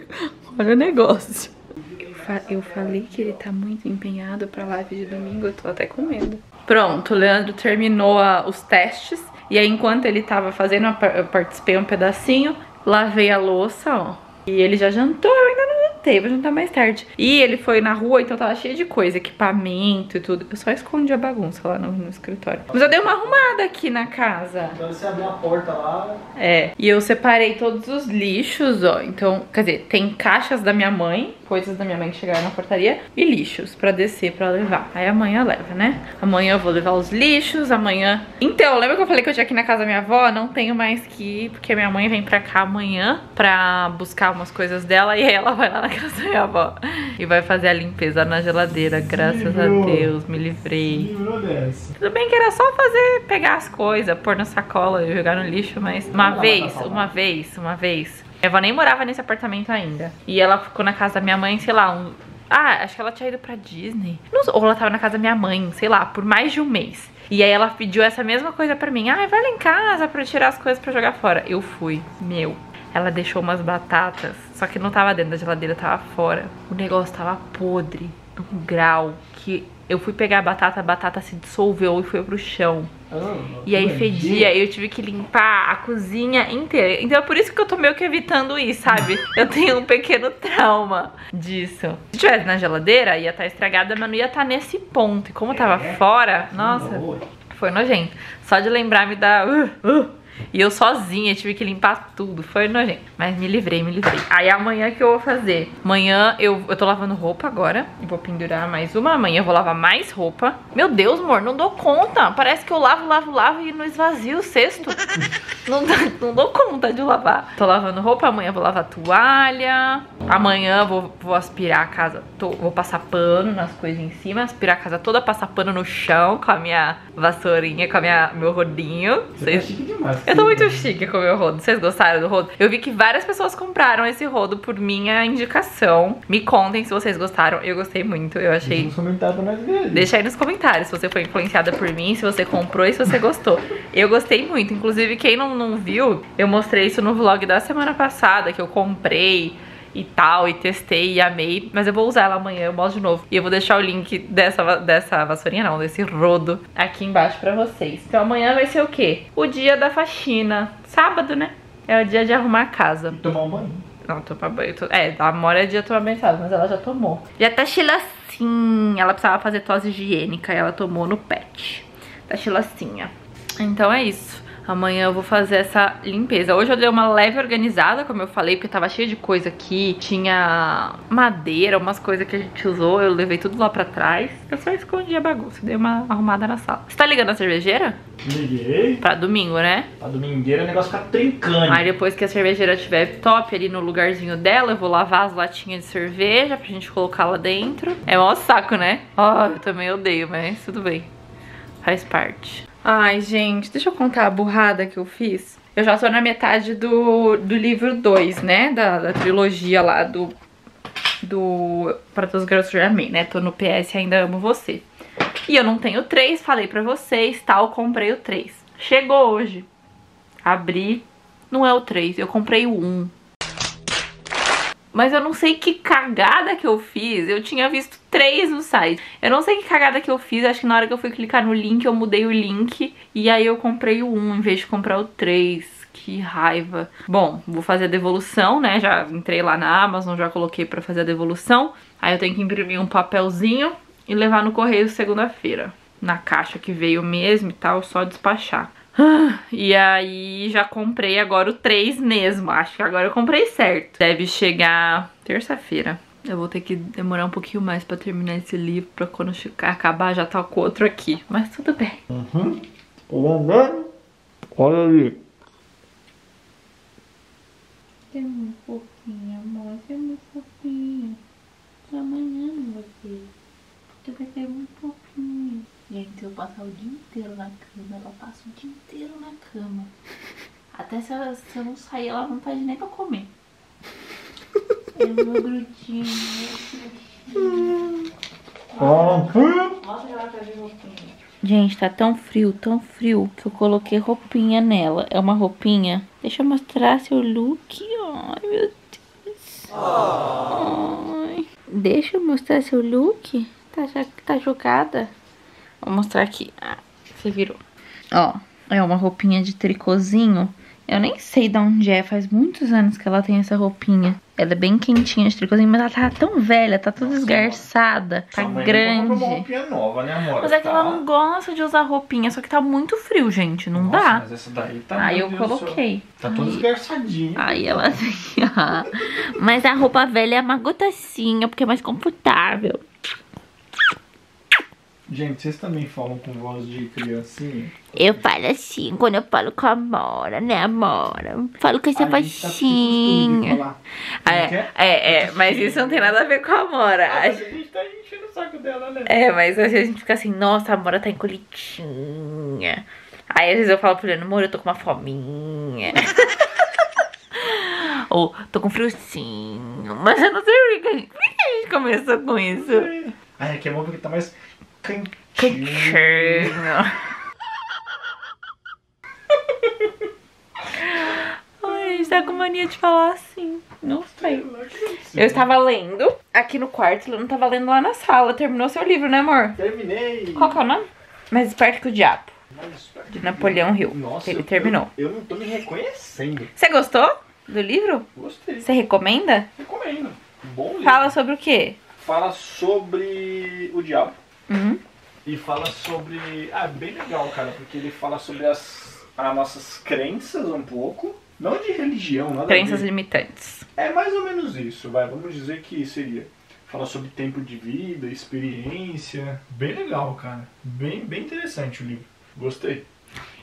[SPEAKER 1] olha o negócio. Eu, fa- eu falei que ele tá muito empenhado pra live de domingo. Eu tô até com medo. Pronto, o Leandro terminou a- os testes. E aí, enquanto ele tava fazendo, eu participei um pedacinho. Lavei a louça, ó. E ele já jantou, eu ainda não jantei, vou jantar mais tarde. E ele foi na rua, então tava cheio de coisa, equipamento e tudo. Eu só escondi a bagunça lá no, no escritório. Mas eu dei uma arrumada aqui na casa.
[SPEAKER 2] Quando você abrir a porta lá,
[SPEAKER 1] É, e eu separei todos os lixos, ó. Então, quer dizer, tem caixas da minha mãe, coisas da minha mãe que chegaram na portaria, e lixos pra descer pra levar. Aí amanhã leva, né? Amanhã eu vou levar os lixos, amanhã. Então, lembra que eu falei que eu tinha aqui na casa da minha avó? Não tenho mais que ir, porque minha mãe vem pra cá amanhã pra buscar umas coisas dela e aí ela vai lá na casa da minha avó e vai fazer a limpeza na geladeira. Graças a
[SPEAKER 2] livrou.
[SPEAKER 1] Deus, me livrei.
[SPEAKER 2] livrou dessa.
[SPEAKER 1] Tudo bem que era só fazer, pegar as coisas, pôr na sacola e jogar no lixo, mas uma vez, uma vez, uma vez. Minha avó nem morava nesse apartamento ainda. E ela ficou na casa da minha mãe, sei lá, um. Ah, acho que ela tinha ido pra Disney. Ou ela tava na casa da minha mãe, sei lá, por mais de um mês. E aí ela pediu essa mesma coisa pra mim. Ah, vai lá em casa pra tirar as coisas pra jogar fora. Eu fui. Meu. Ela deixou umas batatas, só que não tava dentro da geladeira, tava fora. O negócio tava podre, num grau que eu fui pegar a batata, a batata se dissolveu e foi pro chão. E aí fedia, eu tive que limpar a cozinha inteira. Então é por isso que eu tô meio que evitando ir, sabe? Eu tenho um pequeno trauma disso. Se tivesse na geladeira, ia estar estragada, mas não ia estar nesse ponto. E como tava fora, nossa, foi nojento. Só de lembrar me dá. uh, uh. E eu sozinha tive que limpar tudo. Foi nojento. Mas me livrei, me livrei. Aí amanhã que eu vou fazer? Amanhã eu, eu tô lavando roupa agora. E vou pendurar mais uma. Amanhã eu vou lavar mais roupa. Meu Deus, amor, não dou conta. Parece que eu lavo, lavo, lavo e não esvazio o cesto. não, não dou conta de lavar. Tô lavando roupa. Amanhã eu vou lavar toalha. Amanhã eu vou, vou aspirar a casa. to- vou passar pano nas coisas em cima. Aspirar a casa toda. Passar pano no chão com a minha vassourinha, com a minha, meu rodinho.
[SPEAKER 2] Você tá
[SPEAKER 1] Vocês
[SPEAKER 2] chique demais
[SPEAKER 1] Eu tô muito chique com o meu rodo. Vocês gostaram do rodo? Eu vi que várias pessoas compraram esse rodo por minha indicação. Me contem se vocês gostaram. Eu gostei muito. Eu achei.
[SPEAKER 2] Pra nós ver.
[SPEAKER 1] Deixa aí nos comentários se você foi influenciada por mim, se você comprou e se você gostou. Eu gostei muito. Inclusive, quem não, não viu, eu mostrei isso no vlog da semana passada, que eu comprei e tal, e testei e amei. Mas eu vou usar ela amanhã, eu mostro de novo. E eu vou deixar o link dessa, dessa vassourinha, não, desse rodo aqui embaixo pra vocês. Então amanhã vai ser o quê? O dia da faxina. Sábado, né? É o dia de arrumar a casa.
[SPEAKER 2] Tomar um banho.
[SPEAKER 1] Não, tomar banho. to- É, a Amora é dia de tomar banho, sabe? Mas ela já tomou. Já tá chilacinha. Ela precisava fazer tosse higiênica e ela tomou no pet. Tá chilacinha. Então é isso. Amanhã eu vou fazer essa limpeza. Hoje eu dei uma leve organizada, como eu falei, porque tava cheio de coisa aqui. Tinha madeira, umas coisas que a gente usou. Eu levei tudo lá pra trás. Eu só escondi a bagunça. Dei uma arrumada na sala. Você tá ligando a cervejeira?
[SPEAKER 2] Liguei.
[SPEAKER 1] Pra domingo, né?
[SPEAKER 2] A domingueira o negócio fica trincando.
[SPEAKER 1] Aí depois que a cervejeira estiver top ali no lugarzinho dela, eu vou lavar as latinhas de cerveja pra gente colocar lá dentro. É mó saco, né? Ó, eu também odeio, mas tudo bem. Faz parte. Ai, gente, deixa eu contar a burrada que eu fiz. Eu já tô na metade do, do livro 2, né? Da, da trilogia lá do. Do. Para todos os garotos que eu já amei, né? Tô no PS Ainda Amo Você. E eu não tenho três, falei pra vocês, tal, comprei o 3. Chegou hoje. Abri, não é o 3, eu comprei o 1. Mas eu não sei que cagada que eu fiz. Eu tinha visto três no site. Eu não sei que cagada que eu fiz. Acho que na hora que eu fui clicar no link, eu mudei o link. E aí eu comprei o 1 em vez de comprar o 3. Que raiva. Bom, vou fazer a devolução, né? Já entrei lá na Amazon, já coloquei pra fazer a devolução. Aí eu tenho que imprimir um papelzinho e levar no correio segunda-feira. Na caixa que veio mesmo e tal, só despachar. Ah, E aí já comprei agora o 3 mesmo. Acho que agora eu comprei certo. Deve chegar terça-feira. Eu vou ter que demorar um pouquinho mais pra terminar esse livro, pra quando chegar- acabar já tá com o outro aqui. Mas tudo bem.
[SPEAKER 2] Uhum. Vamos ver? Olha ali.
[SPEAKER 1] Tem um pouquinho, amor. Tem um pouquinho. Amanhã você. Tu vai ter Gente, eu passar o dia inteiro na cama. Ela passa o dia inteiro na cama. Até se, ela, se eu não sair, ela não pede nem pra comer. É meu grudinho, meu. Gente, tá tão frio, tão frio, que eu coloquei roupinha nela. É uma roupinha. Deixa eu mostrar seu look. Ai, meu Deus. Ai. Deixa eu mostrar seu look. Tá, já, tá jogada? Vou mostrar aqui. Ah, você virou. Ó, é uma roupinha de tricôzinho. Eu nem sei de onde é, faz muitos anos que ela tem essa roupinha. Ela é bem quentinha de tricôzinho, mas ela tá tão velha, tá toda esgarçada, tá
[SPEAKER 2] Sua mãe
[SPEAKER 1] grande.
[SPEAKER 2] comprou uma roupinha nova, né, amor?
[SPEAKER 1] Mas é que
[SPEAKER 2] Tá.
[SPEAKER 1] ela não gosta de usar roupinha, só que tá muito frio, gente. Não
[SPEAKER 2] Nossa,
[SPEAKER 1] dá.
[SPEAKER 2] Mas essa daí tá.
[SPEAKER 1] Aí eu
[SPEAKER 2] Deus
[SPEAKER 1] coloquei.
[SPEAKER 2] Tá toda esgarçadinha.
[SPEAKER 1] Aí ela mas a roupa velha é uma gotacinha, porque é mais confortável.
[SPEAKER 2] Gente, vocês também falam com voz de criancinha?
[SPEAKER 1] Eu falo assim, quando eu falo com a Amora, né, Amora? Falo com essa
[SPEAKER 2] A gente tá
[SPEAKER 1] É,
[SPEAKER 2] que é?
[SPEAKER 1] é, é, mas isso não tem nada a ver com a Amora.
[SPEAKER 2] Ah,
[SPEAKER 1] A
[SPEAKER 2] gente tá enchendo o saco dela, né?
[SPEAKER 1] É, mas às vezes a gente fica assim, nossa, a Amora tá encolhidinha. Aí às vezes eu falo pro Leandro, amor, eu tô com uma fominha. Ou tô com friozinho. Mas eu não sei por que a gente, por que a gente começou com isso.
[SPEAKER 2] É que é bom porque tá mais quentinho.
[SPEAKER 1] Quentinho. Ai, a gente tá com mania de falar assim. Não sei. Eu estava lendo aqui no quarto, eu não tava lendo lá na sala. Terminou seu livro, né, amor?
[SPEAKER 2] Terminei.
[SPEAKER 1] Qual que é o nome? Mais esperto que o diabo. De Napoleão Hill.
[SPEAKER 2] Nossa,
[SPEAKER 1] Ele
[SPEAKER 2] eu-
[SPEAKER 1] terminou.
[SPEAKER 2] Eu, não tô me reconhecendo.
[SPEAKER 1] Você gostou do livro?
[SPEAKER 2] Gostei.
[SPEAKER 1] Você recomenda?
[SPEAKER 2] Recomendo. Bom livro.
[SPEAKER 1] Fala sobre o quê?
[SPEAKER 2] Fala sobre o diabo.
[SPEAKER 1] Uhum.
[SPEAKER 2] E fala sobre. Ah, bem legal, cara, porque ele fala sobre as, as nossas crenças um pouco. Não de religião, nada
[SPEAKER 1] Crenças limitantes.
[SPEAKER 2] É mais ou menos isso, vai. Vamos dizer que seria. Fala sobre tempo de vida, experiência. Bem legal, cara. Bem, bem interessante o livro. Gostei.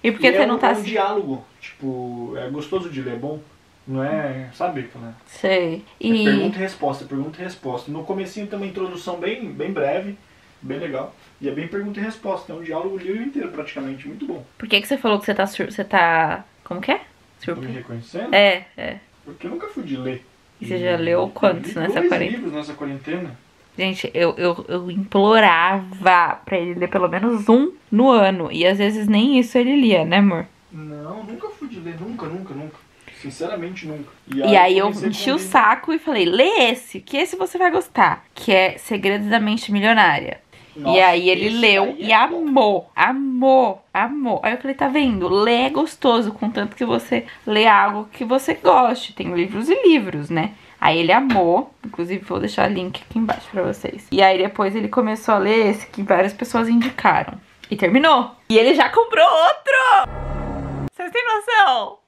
[SPEAKER 1] E por que você
[SPEAKER 2] é
[SPEAKER 1] não
[SPEAKER 2] um,
[SPEAKER 1] tá
[SPEAKER 2] é um
[SPEAKER 1] assim?
[SPEAKER 2] diálogo. Tipo, é gostoso de ler, é bom. Não é. Sabe aquela.
[SPEAKER 1] Sei.
[SPEAKER 2] É
[SPEAKER 1] E.
[SPEAKER 2] pergunta e resposta, pergunta e resposta. No comecinho tem uma introdução bem, bem breve. Bem legal. E é bem pergunta e resposta, é um diálogo o livro inteiro praticamente, muito bom.
[SPEAKER 1] Por que, que você falou que você tá sur... Você tá. Como que é?
[SPEAKER 2] Tô me
[SPEAKER 1] Surpre...
[SPEAKER 2] reconhecendo?
[SPEAKER 1] É, é.
[SPEAKER 2] Porque eu nunca fui de ler.
[SPEAKER 1] E você já leu quantos
[SPEAKER 2] Eu
[SPEAKER 1] nessa quarentena?
[SPEAKER 2] livros nessa quarentena.
[SPEAKER 1] Gente, eu, eu, eu implorava pra ele ler pelo menos um no ano. E às vezes nem isso ele lia, né, amor?
[SPEAKER 2] Não, nunca fui de ler, nunca, nunca, nunca. Sinceramente, nunca.
[SPEAKER 1] E aí eu
[SPEAKER 2] comecei
[SPEAKER 1] enchi
[SPEAKER 2] com
[SPEAKER 1] o saco e falei, lê esse, que esse você vai gostar. Que é Segredos da Mente Milionária. E
[SPEAKER 2] Nossa,
[SPEAKER 1] aí ele leu
[SPEAKER 2] daí
[SPEAKER 1] e
[SPEAKER 2] é bom.
[SPEAKER 1] amou, amou, amou. Aí eu falei, tá vendo? Lê é gostoso, contanto que você lê algo que você goste. Tem livros e livros, né? Aí ele amou, inclusive vou deixar o link aqui embaixo pra vocês. E aí depois ele começou a ler esse que várias pessoas indicaram. E terminou. E ele já comprou outro! Vocês têm noção?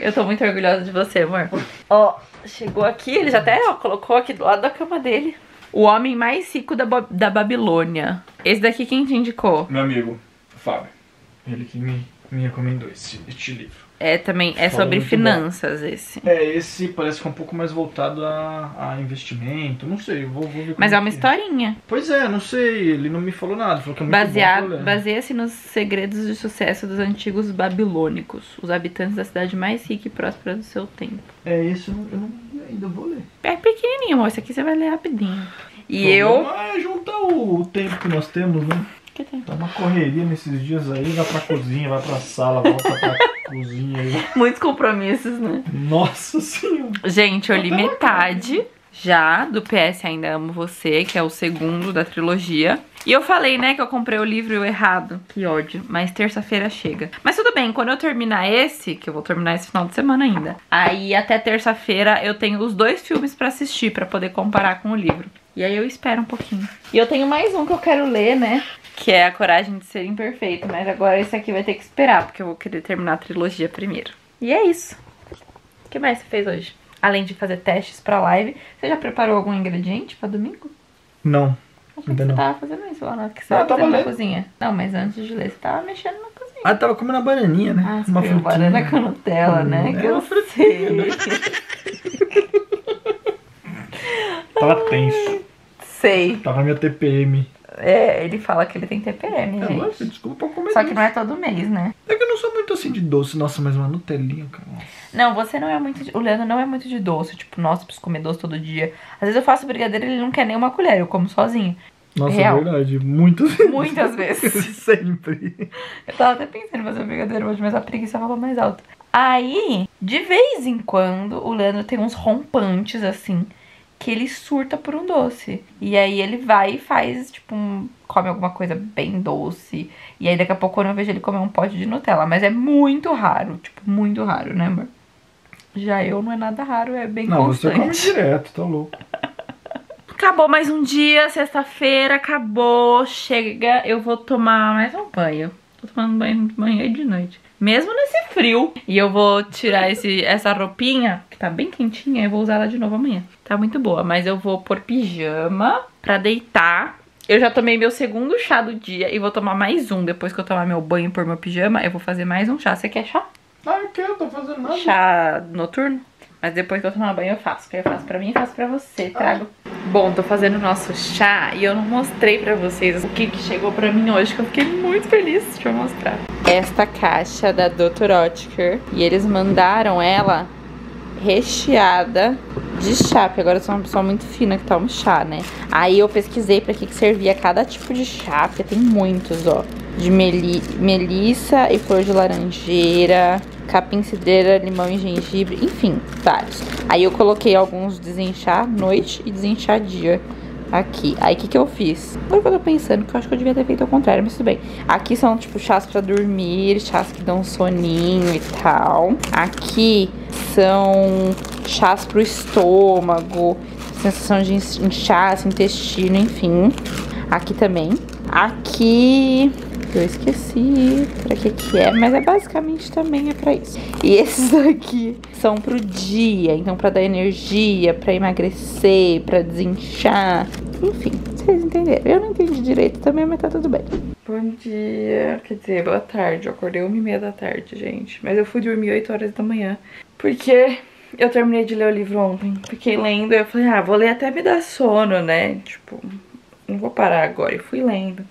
[SPEAKER 1] Eu tô muito orgulhosa de você, amor. Ó, chegou aqui, ele já até ó, colocou aqui do lado da cama dele. O homem mais rico da, Ba- da Babilônia. Esse daqui quem te indicou?
[SPEAKER 2] Meu amigo, Fábio. Ele que me, me recomendou esse, este livro.
[SPEAKER 1] É também, é sobre finanças esse.
[SPEAKER 2] É, esse parece que é um pouco mais voltado a, a investimento. Não sei, eu vou, vou ver
[SPEAKER 1] Mas é uma
[SPEAKER 2] que
[SPEAKER 1] historinha.
[SPEAKER 2] Pois é, não sei, ele não me falou nada. Falou que é bom
[SPEAKER 1] Baseado, baseia-se nos segredos de sucesso dos antigos babilônicos, os habitantes da cidade mais rica e próspera do seu tempo.
[SPEAKER 2] É, esse eu não, ainda vou ler.
[SPEAKER 1] É pequenininho, amor. Esse aqui você vai ler rapidinho. E eu.
[SPEAKER 2] É juntar o, tempo que nós temos, né?
[SPEAKER 1] Que tem?
[SPEAKER 2] Tá uma correria nesses dias aí, vai pra cozinha, vai pra sala, volta pra cozinha.
[SPEAKER 1] Muitos compromissos, né?
[SPEAKER 2] Nossa senhora.
[SPEAKER 1] Gente, eu li metade já do PS Ainda Amo Você, que é o segundo da trilogia. E eu falei, né, que eu comprei o livro errado. Que ódio. Mas terça-feira chega. Mas tudo bem, quando eu terminar esse, que eu vou terminar esse final de semana ainda. Aí até terça-feira eu tenho os dois filmes pra assistir, pra poder comparar com o livro. E aí eu espero um pouquinho. E eu tenho mais um que eu quero ler, né? Que é A Coragem de Ser Imperfeito. Mas agora esse aqui vai ter que esperar, porque eu vou querer terminar a trilogia primeiro. E é isso. O que mais você fez hoje? Além de fazer testes pra live, você já preparou algum ingrediente pra domingo?
[SPEAKER 2] Não,
[SPEAKER 1] Achei
[SPEAKER 2] Ainda
[SPEAKER 1] que
[SPEAKER 2] não.
[SPEAKER 1] você tava fazendo isso lá na que você
[SPEAKER 2] Ah,
[SPEAKER 1] tava na cozinha. Não, mas antes de ler, você tava mexendo na cozinha.
[SPEAKER 2] Ah, tava comendo a bananinha, né?
[SPEAKER 1] Ah, você
[SPEAKER 2] uma frutinha.
[SPEAKER 1] banana com Nutella, né?
[SPEAKER 2] É,
[SPEAKER 1] que eu
[SPEAKER 2] uma
[SPEAKER 1] sei.
[SPEAKER 2] Tava tenso.
[SPEAKER 1] sei.
[SPEAKER 2] Tava minha TPM.
[SPEAKER 1] É, ele fala que ele tem TPM,
[SPEAKER 2] É,
[SPEAKER 1] gente.
[SPEAKER 2] lógico, desculpa comer
[SPEAKER 1] Só que não é todo mês, né?
[SPEAKER 2] É que eu não sou muito assim de doce. Nossa, mas uma Nutelinha, cara. nossa.
[SPEAKER 1] Não, você não é muito. De... O Leandro não é muito de doce. Tipo, nossa, preciso comer doce todo dia. Às vezes eu faço brigadeiro e ele não quer nem uma colher. Eu como sozinho.
[SPEAKER 2] Nossa,
[SPEAKER 1] Real.
[SPEAKER 2] é verdade. Muitas vezes.
[SPEAKER 1] Muitas vezes.
[SPEAKER 2] Sempre.
[SPEAKER 1] Eu tava até pensando em fazer um brigadeiro hoje, mas a preguiça falou mais alto. Aí, de vez em quando, o Leandro tem uns rompantes assim, que ele surta por um doce. E aí ele vai e faz, tipo, um, come alguma coisa bem doce. E aí daqui a pouco eu vejo ele comer um pote de Nutella. Mas é muito raro, tipo, muito raro, né, amor? Já eu não é nada raro, é bem
[SPEAKER 2] Não, você
[SPEAKER 1] constante.
[SPEAKER 2] come direto, tá louco.
[SPEAKER 1] Acabou mais um dia, sexta-feira, acabou, chega, eu vou tomar mais um banho. Tô tomando banho de manhã e de noite. Mesmo nesse frio. E eu vou tirar esse, essa roupinha, que tá bem quentinha, e vou usar ela de novo amanhã. Tá muito boa, mas eu vou pôr pijama pra deitar. Eu já tomei meu segundo chá do dia e vou tomar mais um. Depois que eu tomar meu banho e pôr meu pijama, eu vou fazer mais um chá. Você quer chá?
[SPEAKER 2] Ah, eu quero, tô fazendo nada.
[SPEAKER 1] chá noturno. Mas depois que eu tomar banho eu faço. Que eu faço pra mim e faço pra você. Trago. Bom, tô fazendo o nosso chá e eu não mostrei pra vocês o que, que chegou pra mim hoje, que eu fiquei muito feliz. Deixa eu mostrar. Esta caixa da Dr. Oetker. E eles mandaram ela recheada de chá, porque agora eu sou uma pessoa muito fina que toma chá, né? Aí eu pesquisei pra que, que servia cada tipo de chá, porque tem muitos, ó. De meli melissa e flor de laranjeira, capim cidreira, limão e gengibre, enfim, vários. Aí eu coloquei alguns desenchar noite e desenchar dia aqui. Aí o que, que eu fiz? Agora que eu tô pensando, que eu acho que eu devia ter feito ao contrário, mas tudo bem. Aqui são tipo chás pra dormir, chás que dão soninho e tal. Aqui são chás pro estômago, sensação de inchaço, intestino, enfim. Aqui também. Aqui eu esqueci pra que que é, mas é basicamente também é pra isso. E esses aqui são pro dia, então pra dar energia, pra emagrecer, pra desinchar, enfim, vocês entenderam. Eu não entendi direito também, mas tá tudo bem. Bom dia, quer dizer, boa tarde. Eu acordei uma e meia da tarde, gente. Mas eu fui dormir 8 horas da manhã, porque eu terminei de ler o livro ontem. Fiquei lendo eu falei, ah, vou ler até me dar sono, né? Tipo, não vou parar agora. E fui lendo.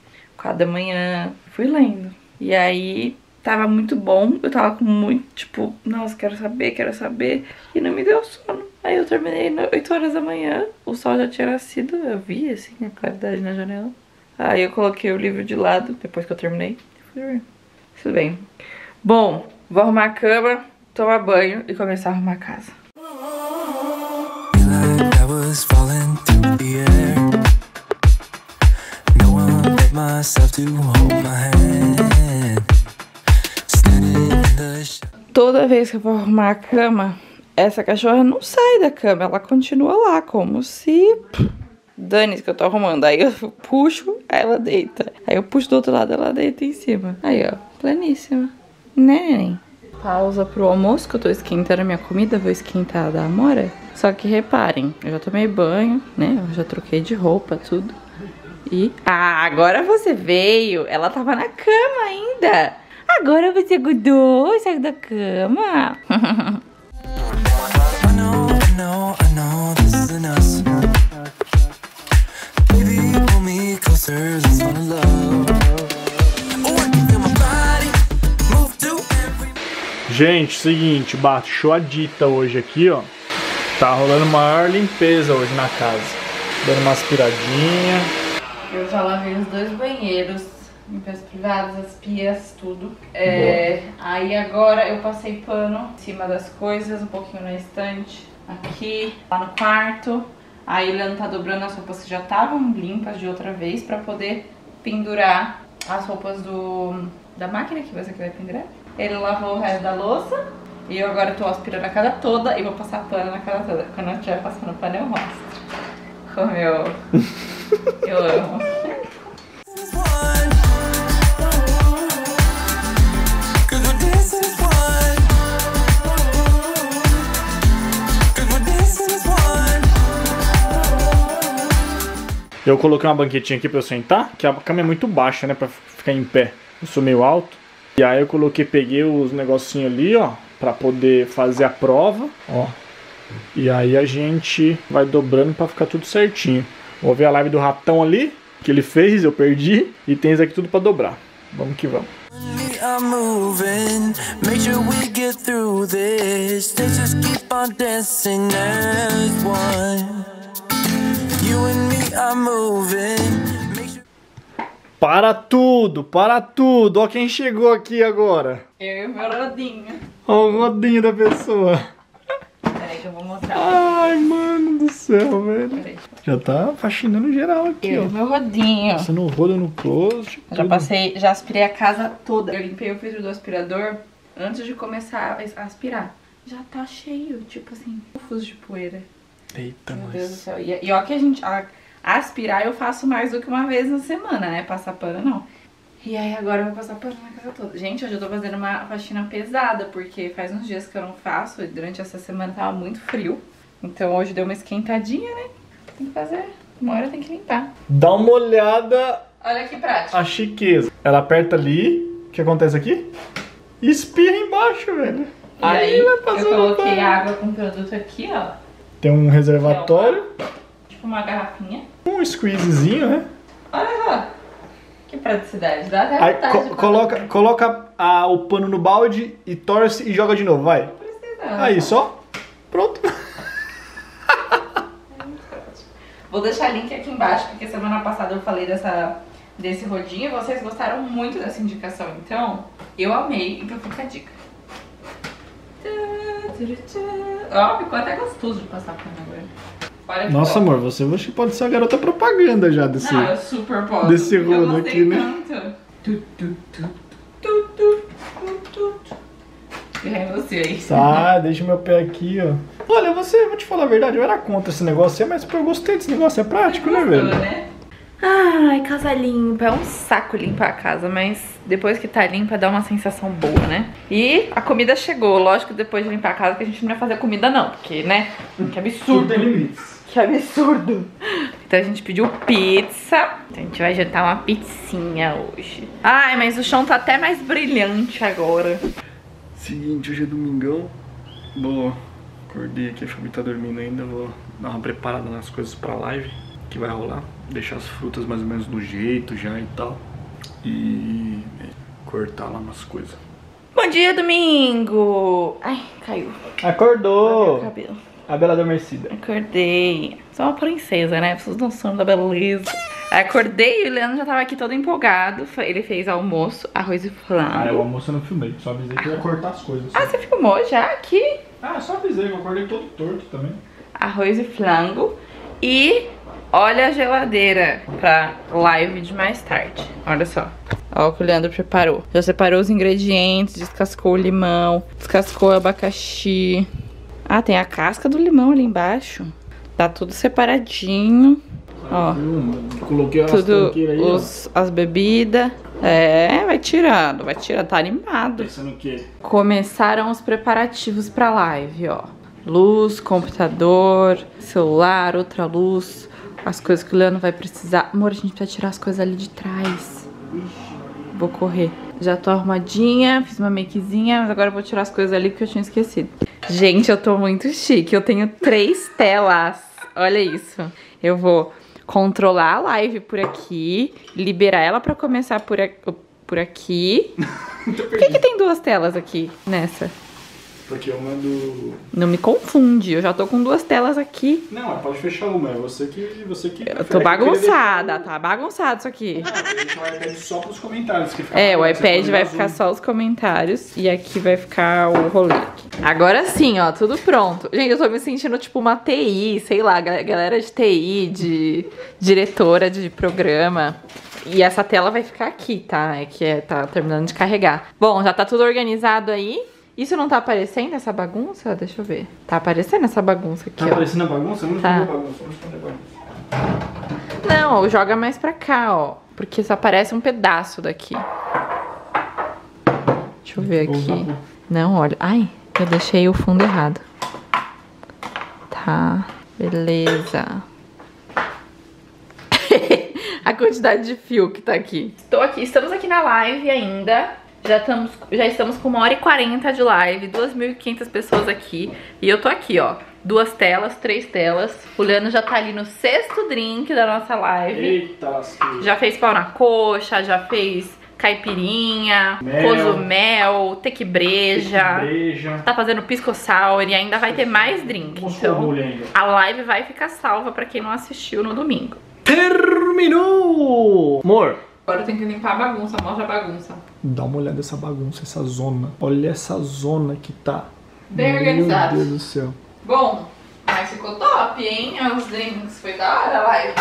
[SPEAKER 1] Cada manhã, fui lendo. E aí, tava muito bom. Eu tava com muito, tipo, nossa, quero saber, quero saber. E não me deu sono. Aí eu terminei às 8 horas da manhã. O sol já tinha nascido. Eu vi, assim, a claridade na janela. Aí eu coloquei o livro de lado, depois que eu terminei. Fui dormir. Tudo bem. Bom, vou arrumar a cama, tomar banho e começar a arrumar a casa. Toda vez que eu vou arrumar a cama, essa cachorra não sai da cama, ela continua lá, como se. Dane-se que eu tô arrumando. Aí eu puxo, ela deita. Aí eu puxo do outro lado, ela deita em cima. Aí, ó, pleníssima. Né, neném? Pausa pro almoço, que eu tô esquentando a minha comida, vou esquentar a da Amora. Só que reparem, eu já tomei banho, né? Eu já troquei de roupa, tudo. E. Ah, agora você veio! Ela tava na cama ainda! Agora você grudou, saiu da cama.
[SPEAKER 2] Gente, seguinte, baixou a dita hoje aqui, ó. Tá rolando maior limpeza hoje na casa. Dando uma aspiradinha.
[SPEAKER 1] Eu já lavei os dois banheiros, limpei as privadas, as pias, tudo. É, aí agora eu passei pano em cima das coisas, um pouquinho na estante, aqui, lá no quarto. Aí o Leandro tá dobrando as roupas que já estavam limpas de outra vez pra poder pendurar as roupas do da máquina que você vai pendurar. Ele lavou o resto da louça e eu agora tô aspirando a casa toda e vou passar pano na casa toda. Quando eu estiver passando pano eu mostro. Como eu, eu amo.
[SPEAKER 2] Eu coloquei uma banquetinha aqui pra eu sentar, que a cama é muito baixa, né, pra ficar em pé. Eu sou meio alto. E aí eu coloquei, peguei os negocinhos ali, ó, pra poder fazer a prova, ó. E aí a gente vai dobrando pra ficar tudo certinho. Vou ver a live do ratão ali, que ele fez, eu perdi, e tem isso aqui tudo pra dobrar. Vamos que vamos.
[SPEAKER 3] Me, I'm moving. Make sure we get through this. Let's just keep on dancing as one. You and me, I'm moving. Make sure.
[SPEAKER 2] Para tudo, para tudo. Ó quem chegou aqui agora.
[SPEAKER 1] Eu e o meu rodinho.
[SPEAKER 2] Ó o rodinho da pessoa.
[SPEAKER 1] Peraí que eu vou mostrar.
[SPEAKER 2] Ai, mano do céu, velho. Já tá faxinando geral aqui,
[SPEAKER 1] Eu
[SPEAKER 2] ó.
[SPEAKER 1] o meu rodinho.
[SPEAKER 2] Passando o rodo no closet.
[SPEAKER 1] Já
[SPEAKER 2] tudo.
[SPEAKER 1] passei, já aspirei a casa toda. Eu limpei o vidro do aspirador antes de começar a aspirar. Já tá cheio, tipo assim, ufos de poeira.
[SPEAKER 2] Eita,
[SPEAKER 1] Meu Deus do
[SPEAKER 2] mas.
[SPEAKER 1] céu. E, e ó que a gente. a- aspirar eu faço mais do que uma vez na semana, né? Passar pano não. E aí agora eu vou passar pano na casa toda. Gente, hoje eu tô fazendo uma faxina pesada, porque faz uns dias que eu não faço e durante essa semana tava muito frio. Então hoje deu uma esquentadinha, né? Tem que fazer. Uma hora tem que limpar.
[SPEAKER 2] Dá uma olhada
[SPEAKER 1] Olha que prático.
[SPEAKER 2] a chiqueza. Ela aperta ali. O que acontece aqui? E espirra embaixo, velho.
[SPEAKER 1] E aí,
[SPEAKER 2] vai
[SPEAKER 1] eu
[SPEAKER 2] passando
[SPEAKER 1] coloquei
[SPEAKER 2] pano.
[SPEAKER 1] água com produto aqui, ó.
[SPEAKER 2] Tem um reservatório.
[SPEAKER 1] Tipo uma garrafinha.
[SPEAKER 2] Um squeezezinho, né?
[SPEAKER 1] Olha só. Que praticidade. Dá até
[SPEAKER 2] Aí
[SPEAKER 1] vontade
[SPEAKER 2] co-
[SPEAKER 1] fazer.
[SPEAKER 2] coloca, coloca a- o pano no balde e torce e joga de novo, vai.
[SPEAKER 1] Não precisa.
[SPEAKER 2] Aí, só. Pronto.
[SPEAKER 1] Vou deixar link aqui embaixo, porque semana passada eu falei dessa, desse rodinho e vocês gostaram muito dessa indicação. Então, eu amei, então fica a dica. Ó, ficou até gostoso de passar pano agora. Olha
[SPEAKER 2] Nossa,
[SPEAKER 1] bom.
[SPEAKER 2] amor, você acho que pode ser a garota propaganda já desse.
[SPEAKER 1] Não, eu super posso.
[SPEAKER 2] desse
[SPEAKER 1] gostei
[SPEAKER 2] aqui, né?
[SPEAKER 1] tanto. Tu, tu, tu, tu, É você aí.
[SPEAKER 2] Tá, deixa meu pé aqui, ó. Olha, você, vou te falar a verdade, eu era contra esse negócio aí, mas eu gostei desse negócio, é prático, né, velho?
[SPEAKER 1] né? Ai, casa limpa. É um saco limpar a casa, mas depois que tá limpa dá uma sensação boa, né? E a comida chegou. Lógico, depois de limpar a casa, que a gente não vai fazer comida, não. Porque, né? Que absurdo.
[SPEAKER 2] limites.
[SPEAKER 1] Que absurdo. Então a gente pediu pizza. Então a gente vai jantar uma pizzinha hoje. Ai, mas o chão tá até mais brilhante agora.
[SPEAKER 2] Seguinte, hoje é domingão. Vou. Acordei aqui, a Fabi tá dormindo ainda. Vou dar uma preparada nas coisas pra live que vai rolar. deixar as frutas mais ou menos no jeito já e tal. E é, cortar lá umas coisas.
[SPEAKER 1] Bom dia, domingo! Ai, caiu.
[SPEAKER 2] Acordou!
[SPEAKER 1] cabelo.
[SPEAKER 2] A Bela Adormecida.
[SPEAKER 1] Acordei. Sou uma princesa, né? Preciso de um sono da beleza. Acordei e o Leandro já tava aqui todo empolgado. Ele fez almoço, arroz e
[SPEAKER 2] Ah, o almoço eu não filmei, só avisei que eu ia cortar as coisas.
[SPEAKER 1] Ah, você filmou já aqui?
[SPEAKER 2] Ah, só avisei que eu acordei todo torto também.
[SPEAKER 1] Arroz e frango. E olha a geladeira pra live de mais tarde. Olha só. Olha o que o Leandro preparou. Já separou os ingredientes, descascou o limão, descascou o abacaxi. Ah, tem a casca do limão ali embaixo. Tá tudo separadinho. Ó.
[SPEAKER 2] Coloquei as
[SPEAKER 1] tudo,
[SPEAKER 2] aí,
[SPEAKER 1] os, as bebidas. É, vai tirando, vai tirando, tá
[SPEAKER 2] ó.
[SPEAKER 1] animado.
[SPEAKER 2] Pensando o quê?
[SPEAKER 1] Começaram os preparativos pra live, ó. Luz, computador, celular, outra luz, as coisas que o Leandro vai precisar. Amor, a gente precisa tirar as coisas ali de trás. Vou correr. Já tô arrumadinha, fiz uma makezinha, mas agora eu vou tirar as coisas ali porque eu tinha esquecido. Gente, eu tô muito chique. Eu tenho três telas. Olha isso. Eu vou controlar a live por aqui, liberar ela pra começar por, a- por aqui. Por que, que tem duas telas aqui nessa?
[SPEAKER 2] Porque eu mando.
[SPEAKER 1] Não me confunde, eu já tô com duas telas aqui.
[SPEAKER 2] Não, mas pode fechar uma, é você que. Você que
[SPEAKER 1] Eu tô bagunçada, tá bagunçado isso aqui.
[SPEAKER 2] Deixa o iPad só pros comentários. Que fica
[SPEAKER 1] É, o iPad vai ficar só os comentários e aqui vai ficar o rolê. aqui. Agora sim, ó, tudo pronto. Gente, eu tô me sentindo tipo uma TI, sei lá, gal- galera de TI, de diretora de programa. E essa tela vai ficar aqui, tá? É que é, tá terminando de carregar. Bom, já tá tudo organizado aí. Isso não tá aparecendo, essa bagunça? Deixa eu ver. Tá aparecendo essa bagunça aqui,
[SPEAKER 2] Tá
[SPEAKER 1] ó.
[SPEAKER 2] aparecendo a bagunça? Não
[SPEAKER 1] Tá.
[SPEAKER 2] tá. bagunça, vamos esconder bagunça.
[SPEAKER 1] Não, joga mais pra cá, ó. Porque só aparece um pedaço daqui. Deixa eu ver aqui. Não, olha. Ai, eu deixei o fundo errado. Tá, beleza. A quantidade de fio que tá aqui. Estou aqui, estamos aqui na live ainda. Já estamos, já estamos com uma hora e 40 de live, 2.500 pessoas aqui. E eu tô aqui, ó. Duas telas, três telas. O Leandro já tá ali no sexto drink da nossa live.
[SPEAKER 2] Eita, lasqueira.
[SPEAKER 1] Já fez pau na coxa, já fez caipirinha,
[SPEAKER 2] Mel.
[SPEAKER 1] cozumel, tequibreja.
[SPEAKER 2] Breja.
[SPEAKER 1] Tá fazendo pisco sour e ainda vai ter mais drink. Então, a live vai ficar salva pra quem não assistiu no domingo.
[SPEAKER 2] Terminou! Amor,
[SPEAKER 1] Agora eu tenho que limpar a bagunça, mostra a bagunça.
[SPEAKER 2] Dá uma olhada nessa bagunça, essa zona. Olha essa zona que tá.
[SPEAKER 1] Bem organizado.
[SPEAKER 2] Meu Deus do céu.
[SPEAKER 1] Bom, mas ficou top, hein? Os drinks. Foi da hora a live.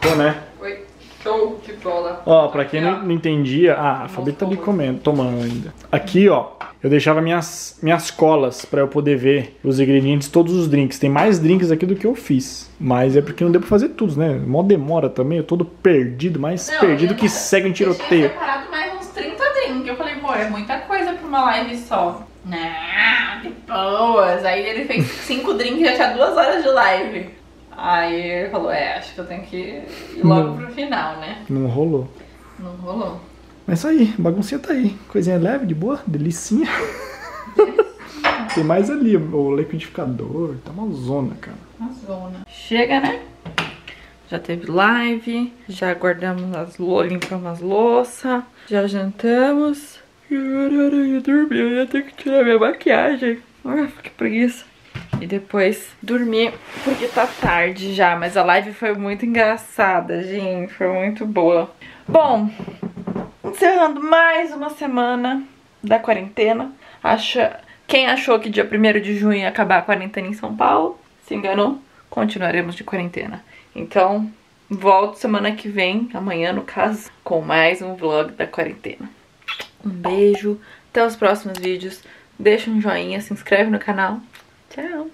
[SPEAKER 2] Ficou, né?
[SPEAKER 1] Foi show de bola.
[SPEAKER 2] Ó, pra quem não, não entendia, ah, a Fabi tá ali
[SPEAKER 1] Mostrou.
[SPEAKER 2] comendo, tomando ainda. Aqui, ó, eu deixava minhas, minhas colas pra eu poder ver os ingredientes todos os drinks. Tem mais drinks aqui do que eu fiz. Mas é porque não deu pra fazer tudo, né? Mó demora também, eu todo perdido, mais
[SPEAKER 1] Não,
[SPEAKER 2] perdido que segue um tiroteio
[SPEAKER 1] mais uns 30 drinks. Eu falei, amor, é muita coisa pra uma live só. Não, de boas. Aí ele fez cinco drinks e já tinha duas horas de live. Aí ele falou, é, acho que eu tenho que ir logo
[SPEAKER 2] Não.
[SPEAKER 1] pro final, né?
[SPEAKER 2] Não rolou.
[SPEAKER 1] Não rolou.
[SPEAKER 2] Mas isso aí, baguncinha tá aí. Coisinha leve, de boa, delicinha. Tem mais ali, o liquidificador, tá uma zona, cara.
[SPEAKER 1] Uma zona. Chega, né? Já teve live, já guardamos as louças, limpamos as louças, já jantamos. E é de dormir, eu ia ter que tirar minha maquiagem. Ai, que preguiça. E depois dormir, porque tá tarde já, mas a live foi muito engraçada, gente, foi muito boa. Bom, encerrando mais uma semana da quarentena. Acha... Quem achou que dia 1 de junho ia acabar a quarentena em São Paulo, se enganou. Continuaremos de quarentena. Então, volto semana que vem, amanhã no caso, com mais um vlog da quarentena. Um beijo, até os próximos vídeos. Deixa um joinha, se inscreve no canal. Tchau!